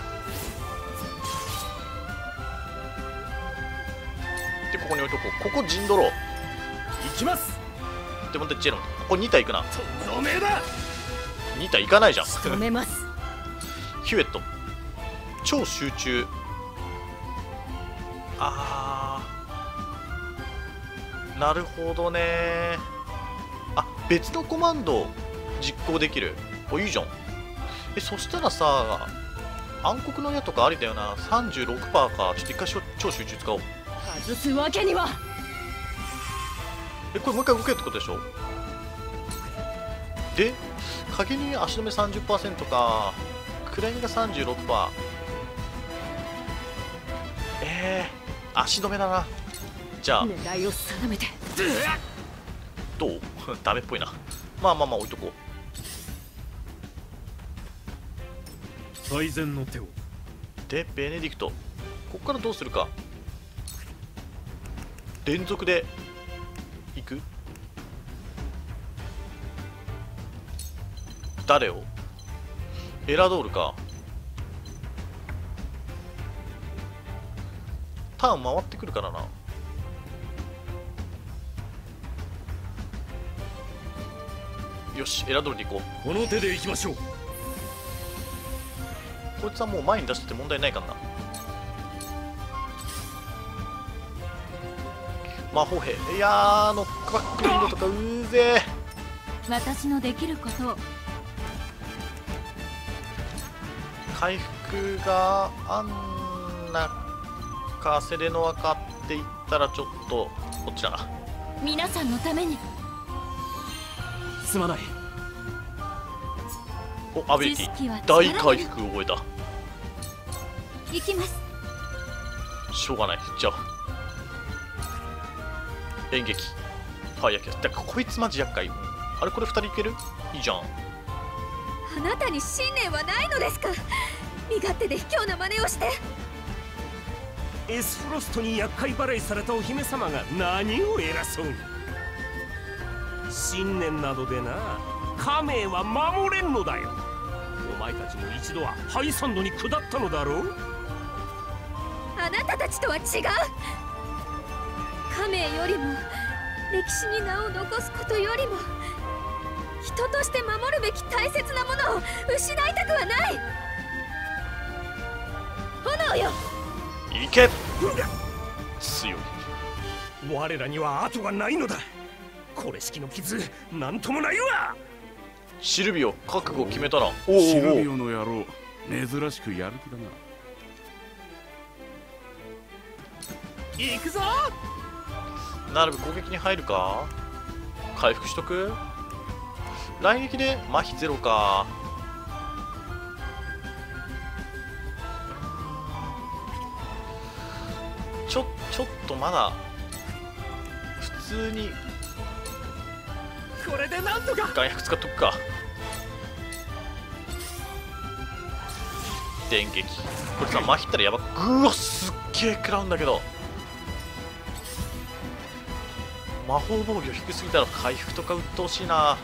でここに置いとこう。ここ陣取ろう。行きます。でもってジェロンここ2体行くな。おめえだ2体行かないじゃん。止めます。ヒューエット。超集中。あー。なるほどね。あ別のコマンド実行できる。おいいじゃん。えそしたらさ暗黒の矢とかありだよな。36%か。ちょっと一回しょ超集中使おう。外すわけには。えこれもう一回動けるってことでしょ？で影に足止め30%か暗闇が36%えー、足止めだな。じゃあ。狙いを定めて。どう？ダメっぽいな。まあまあまあ置いとこう。最善の手を。でベネディクト。ここからどうするか。連続でいく誰を？エラドールか。ターン回ってくるからな。よしエラドールで行ここの手で行きましょう。うこいつはもう前に出してて問題ないからな。魔法兵。いやーノックバックリンドとかうーぜ私のできることを回復があんなかセレノアかって言ったらちょっとこっちだな皆さんのために。すまない。おアビリティ大回復覚えた。行きます。しょうがない。じゃあ。演劇。はいやけどだこいつマジ厄介。あれこれ2人いける？いいじゃん。あなたに信念はないのですか？身勝手で卑怯な真似をして。エスフロストに厄介払いされたお姫様が何を偉そうに。信念などでな家名は守れんのだよ。お前たちも一度はハイサンドに下ったのだろう。あなたたちとは違う。家名よりも歴史に名を残すことよりも人として守るべき大切なものを失いたくはない炎よ。いけ。強い。我らには後がないのだ。これ式の傷なんともないわ。シルビオ覚悟決めたな。おおシルビオの野郎珍しくやる気だな。行くぞ。なるべく攻撃に入るか。回復しとく。来撃で麻痺ゼロかちょちょっとまだ普通にこれでなんとか。外役使っとくか。電撃。これさ麻痺ったらやばうわすっげえ食らうんだけど。魔法防御低すぎたら回復とか鬱陶しいな。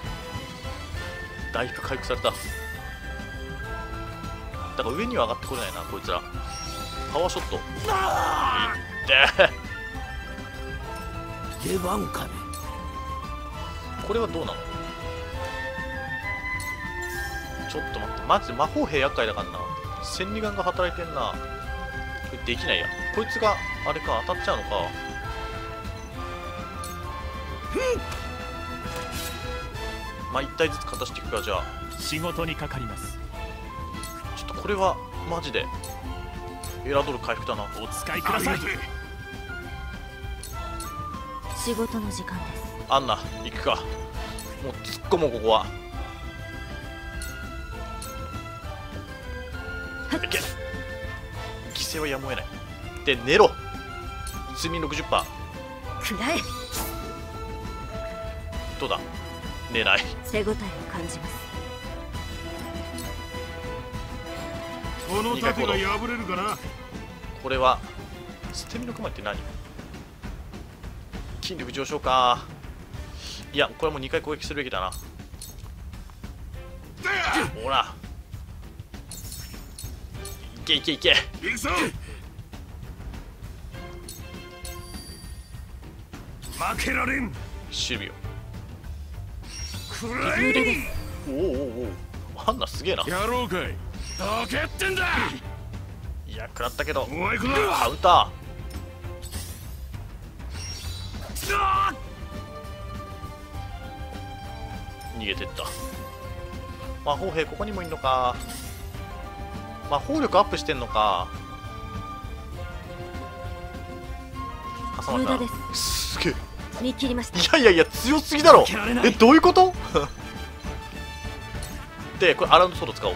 だいぶ回復された。だから上には上がってこれないなこいつら。パワーショット。いって出番かねこれはどうなの？ちょっと待ってマジで魔法兵厄介だからな。千里眼が働いてんな。これできないや。こいつがあれか当たっちゃうのか。まあ1体ずつ片していくかじゃあ。仕事にかかります。ちょっとこれはマジでエラドル回復だなお使いください仕事の時間ですアンナ行くかもう突っ込もうここはいけ犠牲はやむを得ないで寝ろ睡眠60%くらえどうだ寝ない手応えを感じますこの盾が破れるかな？これは捨て身の熊って何？筋力上昇か。いやこれも2回攻撃するべきだな。ほら。いけいけいけ。行くぞ。負けられん。守備を。おおおおアンナすげえな。やろうかいどけってんだ！いや食らったけど。カウンター。逃げてった。魔法兵ここにもいんのか。魔法力アップしてんのか。挟まれた無駄です。すげえ見切りました。いやいやいや強すぎだろ。えどういうこと？でこれアラウンドソード使おう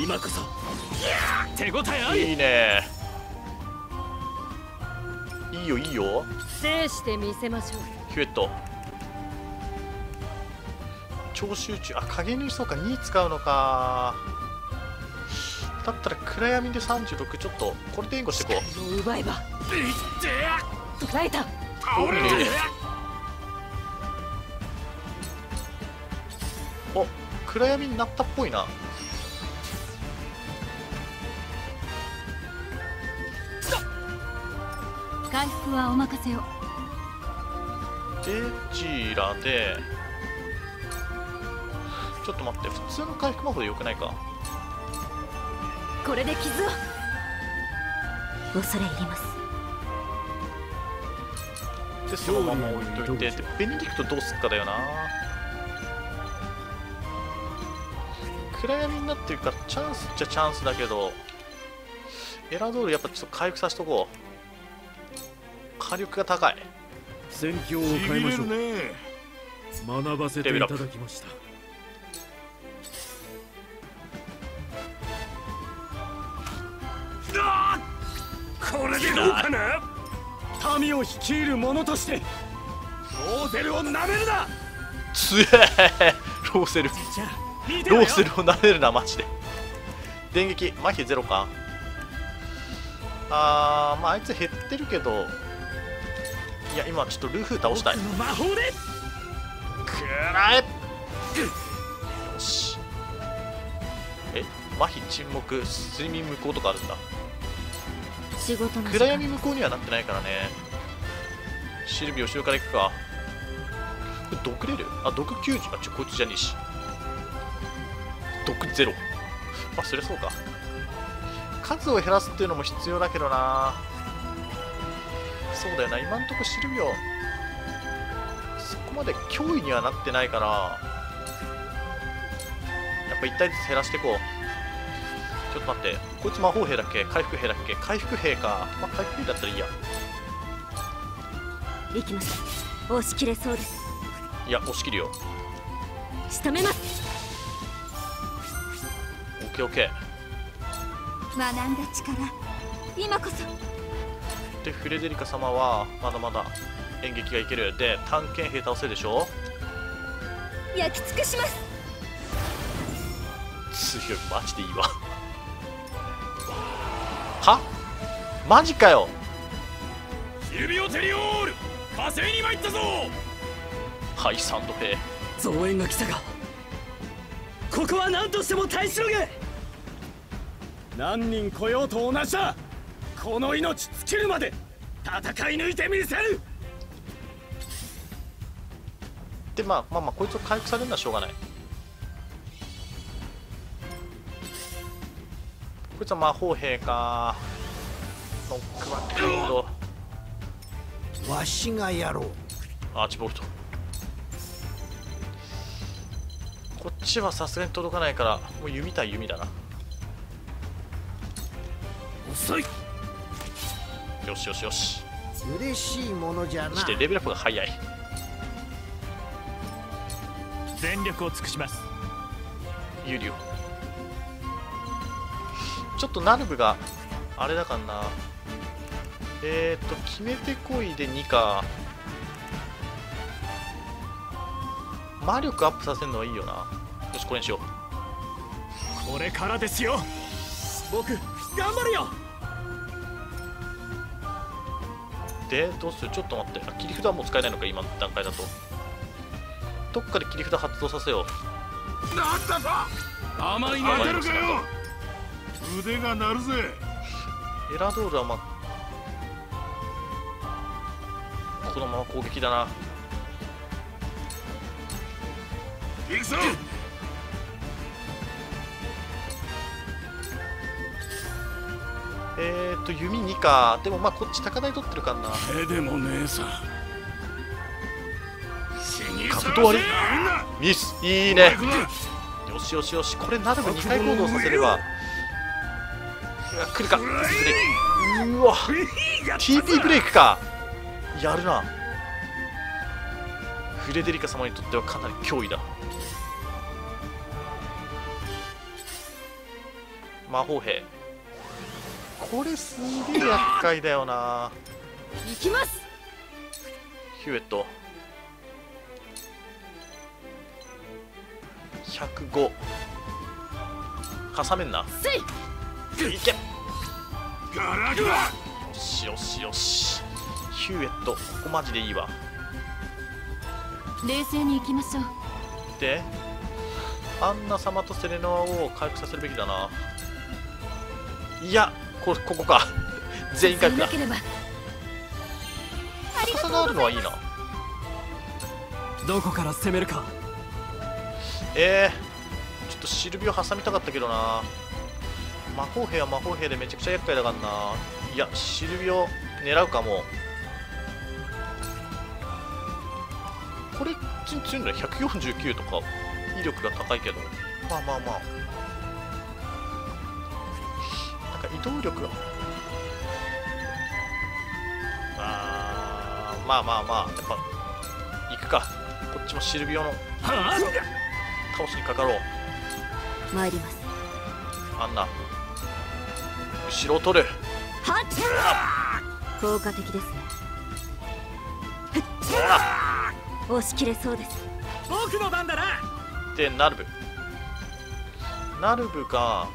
今こそ。手応えあり。いいね。いいよいいよ。制してみせましょう。ヒュエット。超集中。あ影にそうか2使うのか。だったら暗闇で36ちょっと。これで援護していこう奪えば。お暗闇になったっぽいな回復はお任せを。でジラでちょっと待って普通の回復魔法でよくないか？これで傷を。恐れ入ります。でそのまま置いといてでベネディクトどうすっかだよな。暗闇になってるからチャンスっちゃチャンスだけどエラドールやっぱちょっと回復させとこう火力が高い。戦況を変えましょう。ね。学ばせていただきました。これでどうかな？民を率いる者としてローゼルをなめるな！つえローセル。ローセルを舐めるなマジで。電撃麻痺ゼロか。あーまああいつ減ってるけどいや今ちょっとルフ倒したい。魔法でくらえ。よし。え麻痺沈黙睡眠無効とかあるんだ。仕事の時暗間闇無効にはなってないからね。シルビ後ろから行くか。これ毒出るあ毒90あちょこいつじゃねえし。毒ゼロ。まあそりゃそうか。数を減らすっていうのも必要だけどなそうだよな今んとこシルビオそこまで脅威にはなってないからやっぱ1体ずつ減らしていこう。ちょっと待ってこいつ魔法兵だっけ？回復兵だっけ？回復兵か。まあ回復兵だったらいいや。行きましょう押し切れそうです。いや押し切るよ。仕留めます。オッケーオッケ学んだ力。今こそーでフレデリカ様はまだまだ演劇がいける。で探検兵倒せるでしょ？焼き尽くします。強い。マジでいいわ。は？マジかよ。シルビオ・テリオール。火星に参ったぞ。はいサンド兵。増援が来たがここは何としても耐えしのげ。何人来ようと同じだこの命尽きるまで戦い抜いてみせる。でまあまあまあこいつを回復されるのはしょうがない。こいつは魔法兵か。ノックバックウンド。わしがやろう。アーチボルト。こっちはさすがに届かないからもう弓対弓だな。遅いよしよしよし。嬉しいものじゃな。してレベルアップが早い。全力を尽くします。ちょっとナルブがあれだからな。えーと決めてこいで2か。魔力アップさせるのはいいよな。よしこれにしよこれからですよ。僕頑張るよでどうする？ちょっと待って。あ切り札はもう使えないのか今の段階だと。どっかで切り札発動させよう。なんださ甘いねるかよ。腕が鳴るぜ。エラドールはまあこのまま攻撃だな。行くぞえーと弓2か。でもまあこっち高台取ってるからな。手でもねえさ。死にカブト割りミス。いいね。よしよしよし。これナルブ2回行動させれば。うわ来るか。うわ。TP ブレイクか。やるな。フレデリカ様にとってはかなり脅威だ。魔法兵これすげえ厄介だよな。行きます。ヒューエット。105挟めんな。せい。いけ。ガラガラよしよしよし。ヒューエット。ここマジでいいわ。冷静に行きましょう。でアンナ様とセレノアを回復させるべきだな。いやこここか。全員回復だなければ。高さがあるのはいいな。どこから攻めるか。えー、ちょっとシルビを挟みたかったけどな。魔法兵は魔法兵でめちゃくちゃ厄介だからな。いやシルビを狙うかもこれちん強いんだよ。149とか威力が高いけど。まあまあまあなんか移動力があーまあまあまあやっぱ行くか。こっちもシルビオの倒しにかかろう。参ります。アンナ後ろを取る。効果的ですね。押し切れそうです。僕の番だな！でナルブ。ナルブが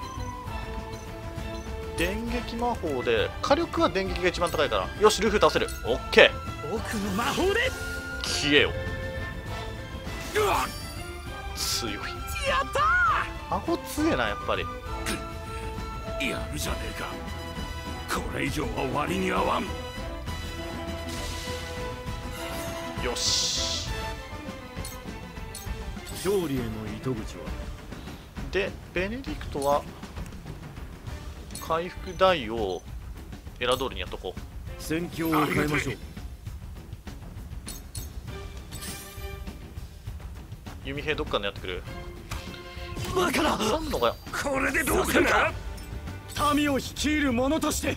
電撃魔法で火力は電撃が一番高いから。よしルフ倒せる。オッケー。僕の魔法で。消えよ。強い。やったアホ強えなやっぱり。やるじゃねえか。これ以上は割に合わん。よし。勝利への糸口は？でベネディクトは？回復台をエラドールにやっとこう。戦況を変えましょう。弓兵どっかでやってくる。バカなこれでどうするか。民を率いる者として。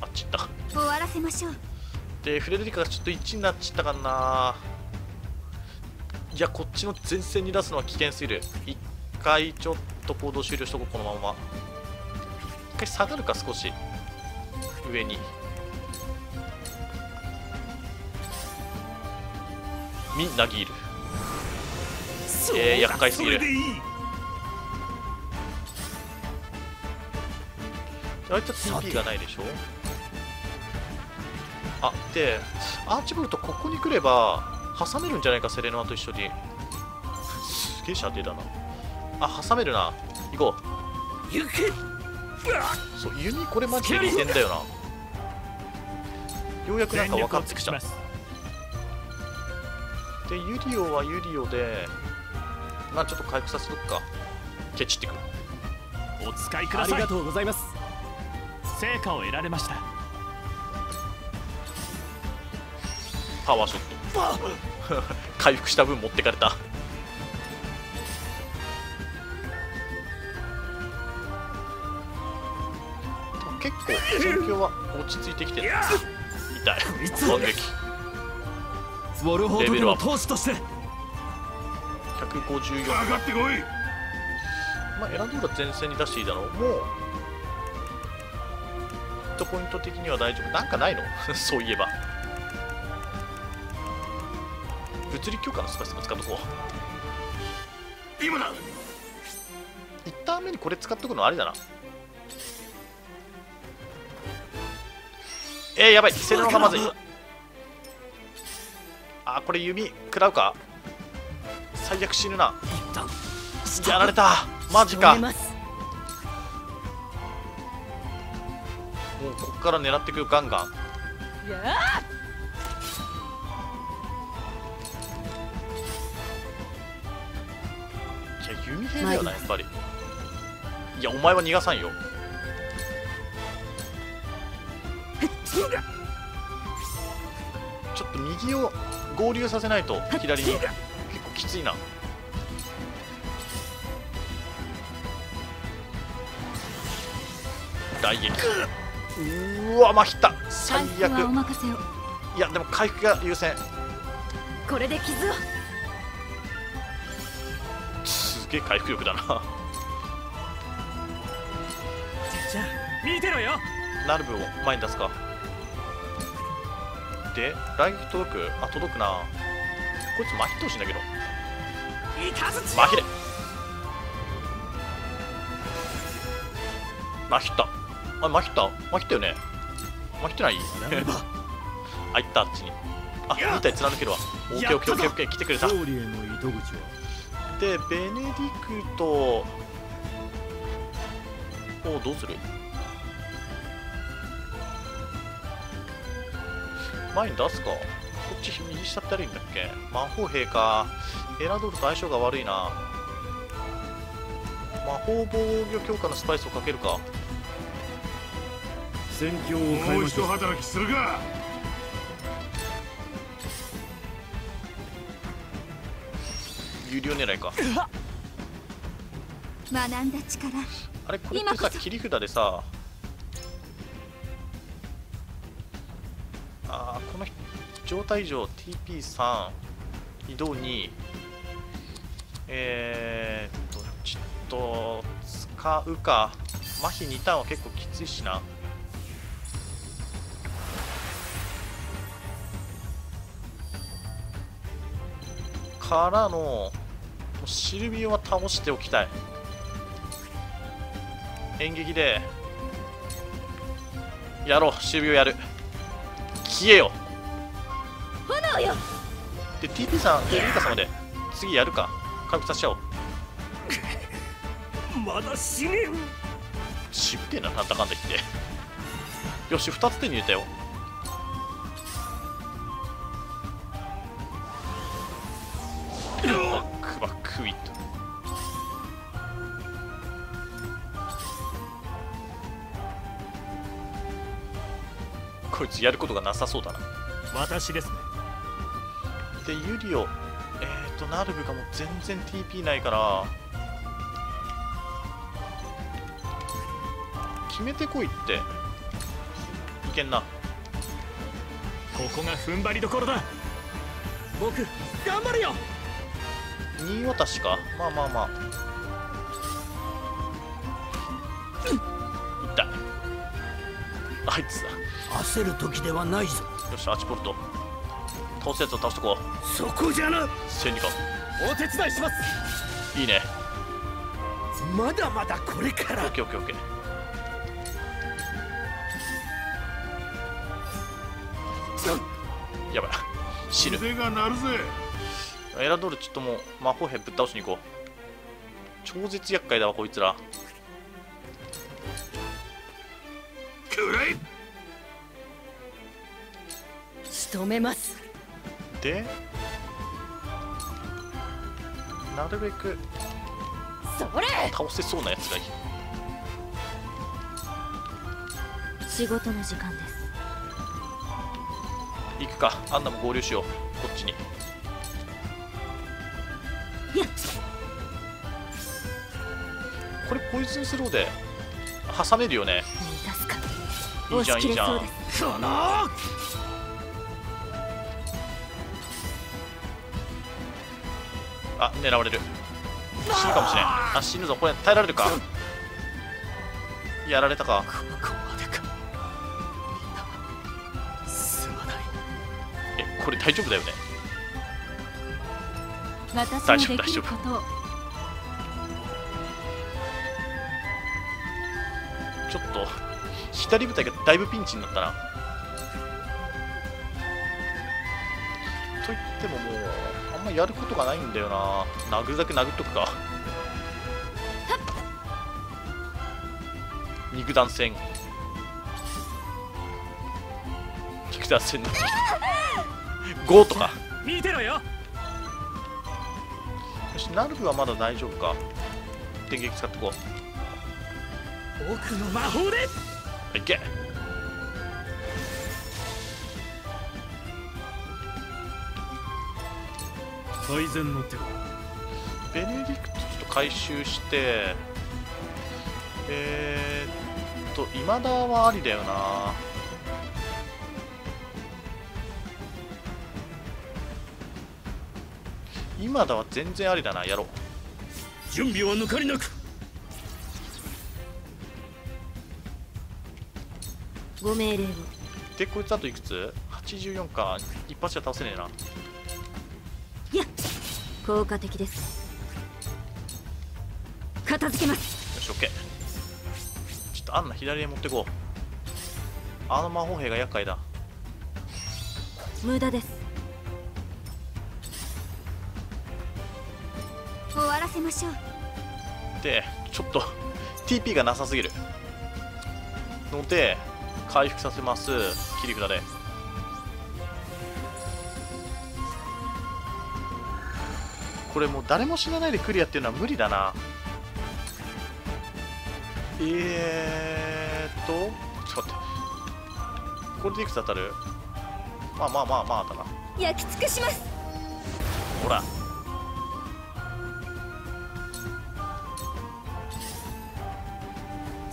あっち行った。終わらせましょう。でフレデリカがちょっと1になっちゃったかな。いやこっちの前線に出すのは危険すぎる。一回ちょっと行動終了しとこうこのまま。一回下がるか少し。上に。みなぎる。えー、厄介すぎる。あいつは TP がないでしょ？あでアーチボルトここに来れば挟めるんじゃないかセレノアと一緒に。すげえ射程だな。あ挟めるな。行こう。行けそう弓これマジで利点だよな。ようやくなんか分かってきた。でユリオはユリオでまあちょっと回復させとくか。ケチってくる。お使いください。ありがとうございます。成果を得られました。パワーショット。回復した分持ってかれた結構戦況は落ち着いてきてる。痛い。攻撃。レベルアップ投資として。154かかってこい。まあエランドーラ前線に出していいだろうもうヒットポイント的には大丈夫。なんかないの？そういえば。物理強化のスパイスも使っとこう。今だ。一旦目にこれ使っとくのありだなえー、やばい。セレノがまずい。あーこれ弓食らうか。最悪死ぬな。やられた。マジか。もうこっから狙ってくよガンガン。いや。弓兵だよなやっぱり。いやお前は逃がさんよちょっと右を合流させないと左に。結構きついな。大撃うわまひった。最悪。いやでも回復が優先。これで傷を。すげえ回復力だな。じゃあ見てろよ。ナルブを前に出すかで来撃届く？あ届くな。こいつマヒってほしいんだけど。いたずちマヒれ。マヒった。あマヒった。マヒったよね。マヒってない？あいったあっちに。あ2体貫けるわオッケーオッケーオッケーオッケー来てくれたでベネディクト。おどうする？前に出すか。こっち右下ってあるんだっけ。魔法兵か。エラドルと相性が悪いな。魔法防御強化のスパイスをかけるか。戦況を変えもうましょう。一働きするか有料狙いか。学んだ力。あれこれってさ切り札でさ状態上 TP3 移動2えーとちょっと使うか麻痺2ターンは結構きついしな。からのシルビオは倒しておきたい。演劇でやろうシルビオやる。消えよ。炎よ。で TP さんでリカ様で次やるか。回復させちゃおう。まだ死ねん。渋ってえななんだかんだ言って。よし2つ手に入れたよ。バックバックウィット。こいつやることがなさそうだな。私ですねでユリオえっ、ー、とナルブがもう全然 TP ないから決めてこいって。いけんな。ここが踏ん張りどころだ。僕頑張るよ。新渡しか？まあまあまあ。痛いあいつだ。焦る時ではないぞ。よしアーチボルト倒すやつを倒しとこう。そこじゃな。戦利かお手伝いします。いいね。まだまだこれから。オッケーオッケーオッケー。やばい。死ぬ。腕が鳴るぜ。エラドールちょっともう魔法兵ぶっ倒しに行こう。超絶厄介だわこいつら。くらい仕留めますでなるべくそれ！倒せそうなやつがいい。仕事の時間です。行くか。アンナも合流しよう。こっちに。これポイズンスローで挟めるよね。いいじゃんいいじゃん狙われる。死ぬかもしれん。あ死ぬぞ。これ耐えられるか？やられたか？えこれ大丈夫だよね？私のできること。をちょっと左部隊がだいぶピンチになったな。と言ってももうまやることがないんだよな。殴るだけ殴っとくか。肉弾戦。肉弾戦。5とか。見てろよ。よしナルブはまだ大丈夫か。電撃使ってこう。僕の魔法で。いけ最善の手は？ベネディクトちょっと回収してえー、っと今田はありだよな。今田は全然ありだなやろう。準備は抜かりなく。ご命令を。でこいつあといくつ ?84 か。一発じゃ倒せねえな効果的です。片付けます。よし OK ちょっとアンナ左へ持ってこう。あの魔法兵が厄介だ。無駄です。終わらせましょう。でちょっと TP がなさすぎる。ので回復させます。切り札でこれもう誰も死なないでクリアっていうのは無理だな。えーっとちょっと待って。これでいくつ当たる？まあまあまあまあだな。焼き尽くします。ほら。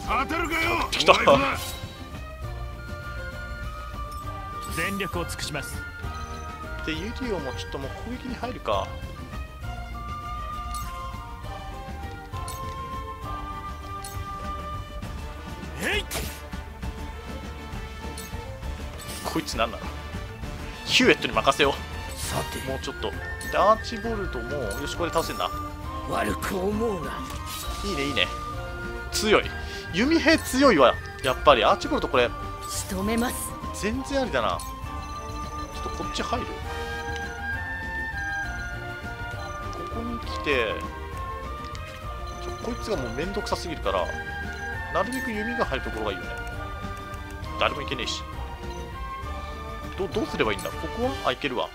当たるかよ？来た。全力を尽くします。でユリオもちょっともう攻撃に入るかこいつなの？ヒューエットに任せよう。さて。もうちょっと。でアーチボルトもよしこれで倒せんな。悪く思うな。いいねいいね。強い。弓兵強いわ。やっぱり。アーチボルトこれ。仕留めます。全然ありだな。ちょっとこっち入る。ここに来てちょこいつがもうめんどくさすぎるからなるべく弓が入るところがいいよね。誰も行けねえしどどうすればいいんだ？ここは？あいけるわ。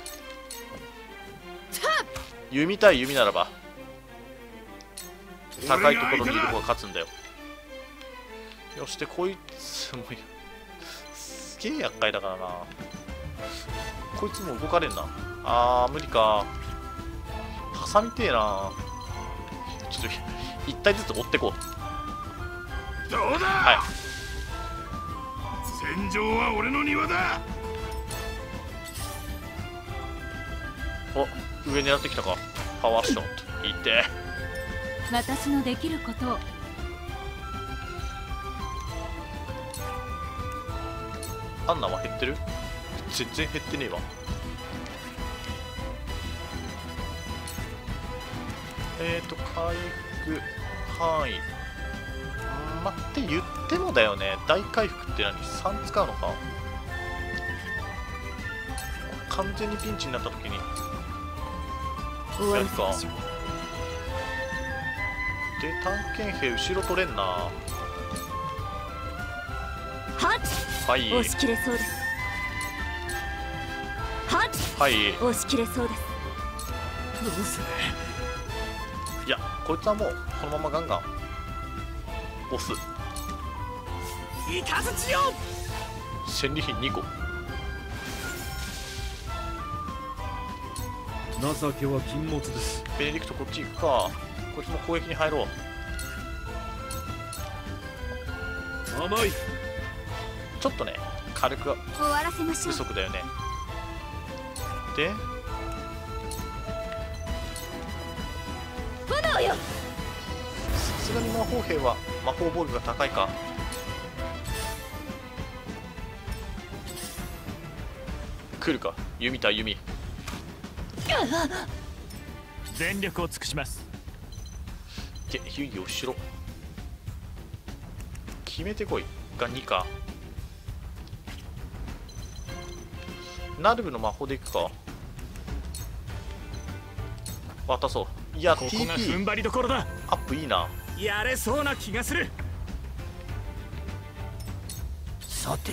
弓対弓ならば。高いところにいる方が勝つんだよ。よしてこいつもすげえ厄介だからな。こいつも動かれんな。あー無理か。挟みてえな。ちょっと一体ずつ追ってこう。どうだ？はい。戦場は俺の庭だお上狙ってきたか。パワーショット。いって。私のできること。をアンナは減ってる？全然減ってねえわ。えーと回復範囲。うん待って言ってもだよね。大回復って何？3使うのか？完全にピンチになった時にやるかで探検兵後ろ取れんなはっはい押し切れそうですはっはい押し切れそうですどうするいやこいつはもうこのままガンガン押すいかずちよ戦利品2個情けは禁物です。ベネディクトこっち行くか。こいつも攻撃に入ろう。甘い。ちょっとね軽く終わらせましょ不う足だよね。で炎よ。さすがに魔法兵は魔法防御が高いか。来るか。弓対弓全力を尽くします。でユギ後ろ。決めてこい。が2か。ナルブの魔法でいくか。渡そう。いやここが踏ん張りどころだ。アップいいな。やれそうな気がする。さて。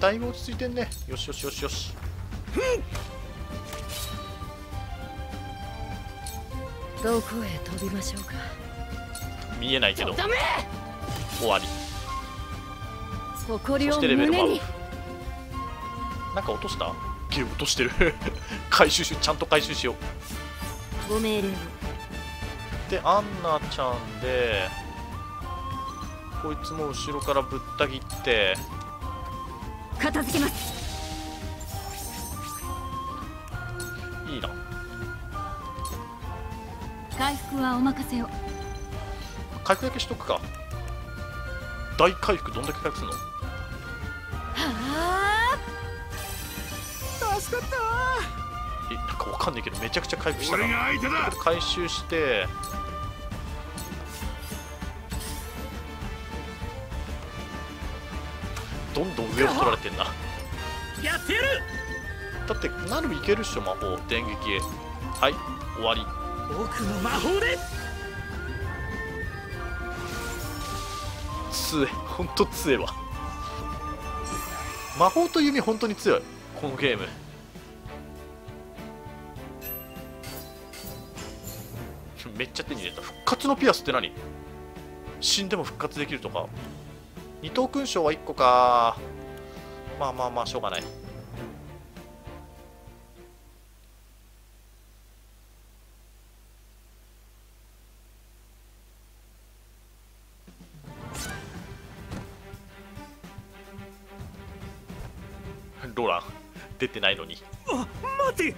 だいぶ落ち着いてんね。よしよしよしよしどこへ飛びましょうか？見えないけど。終わり。誇りをそしてレベルなんか落とした？ゲーム落としてる。回収しちゃんと回収しよう。ご命令を。でアンナちゃんでこいつも後ろからぶった切って。片付けます回復はお任せを。回復だけしとくか。大回復どんだけ回復するの？は助かったえなんかわかんないけどめちゃくちゃ回復したな。俺が相手だ。回収して。どんどん上を取られてんな。やってやる。だってナルいけるっしょ魔法。電撃はい終わり僕の魔法で。強えほんと強えわ。魔法と弓本当に強い。このゲーム。めっちゃ手に入れた。復活のピアスって何？死んでも復活できるとか。二等勲章は1個か。まあまあまあしょうがない。出てないのに。あ待て。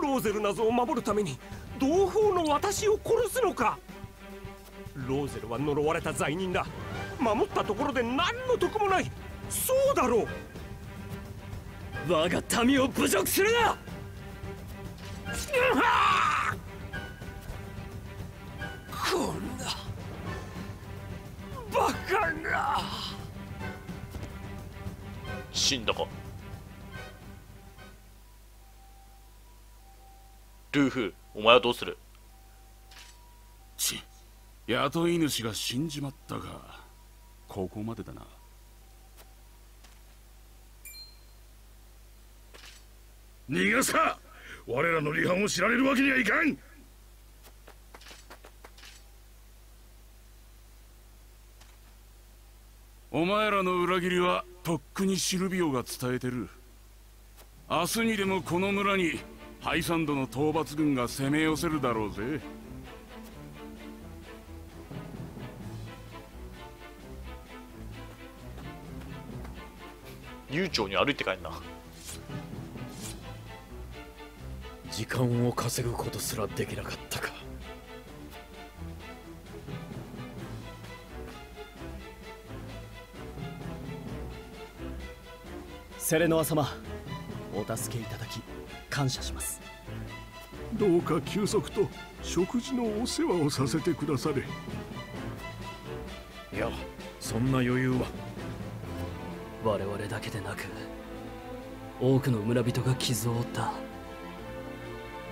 ローゼル謎を守るために同胞の私を殺すのか。ローゼルは呪われた罪人だ。守ったところで何の得もない。そうだろう。我が民を侮辱するな。こんな。バカな。死んだかルーフお前はどうする？ち雇い主が死んじまったがここまでだな。逃がすか！我らの離反を知られるわけにはいかん！お前らの裏切りはとっくにシルビオが伝えてる。明日にでもこの村にハイサンドの討伐軍が攻め寄せるだろうぜ。悠長に歩いて帰んな。時間を稼ぐことすらできなかったか。セレノア様お助けいただき感謝します。どうか休息と食事のお世話をさせてくだされ。いやそんな余裕は。我々だけでなく多くの村人が傷を負った。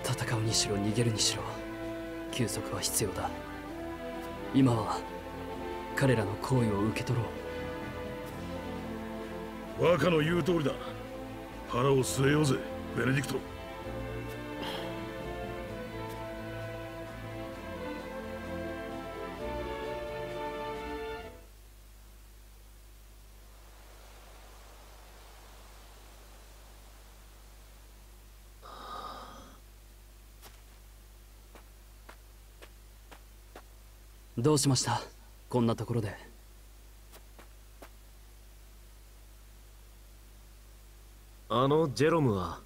戦うにしろ逃げるにしろ休息は必要だ。今は彼らの行為を受け取ろう。若の言う通りだ。腹を据えようぜベネディクトどうしました？こんなところで。あのジェロムは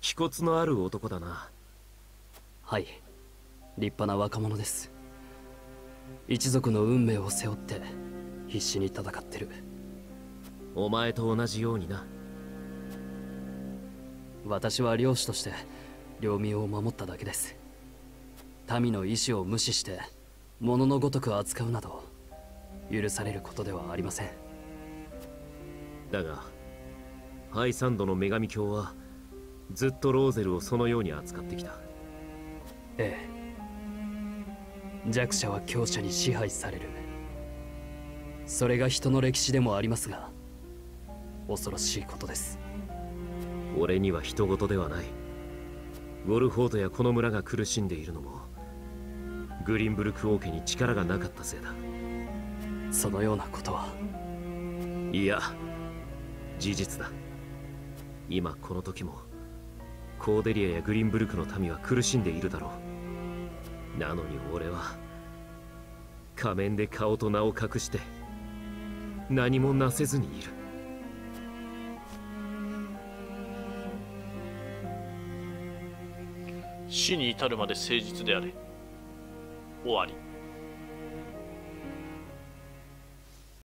気骨のある男だな。はい。立派な若者です。一族の運命を背負って必死に戦ってる。お前と同じようにな。私は領主として領民を守っただけです。民の意志を無視して物のごとく扱うなど許されることではありません。だがハイサンドの女神教はずっとローゼルをそのように扱ってきた。ええ。弱者は強者に支配される。それが人の歴史でもありますが恐ろしいことです。俺には人事ではない。ウォルフォートやこの村が苦しんでいるのもグリンブルク王家に力がなかったせいだ。そのようなことは。いや事実だ。今この時もコーデリアやグリンブルクの民は苦しんでいるだろう。なのに俺は仮面で顔と名を隠して何もなせずにいる。死に至るまで誠実であれ。終わり。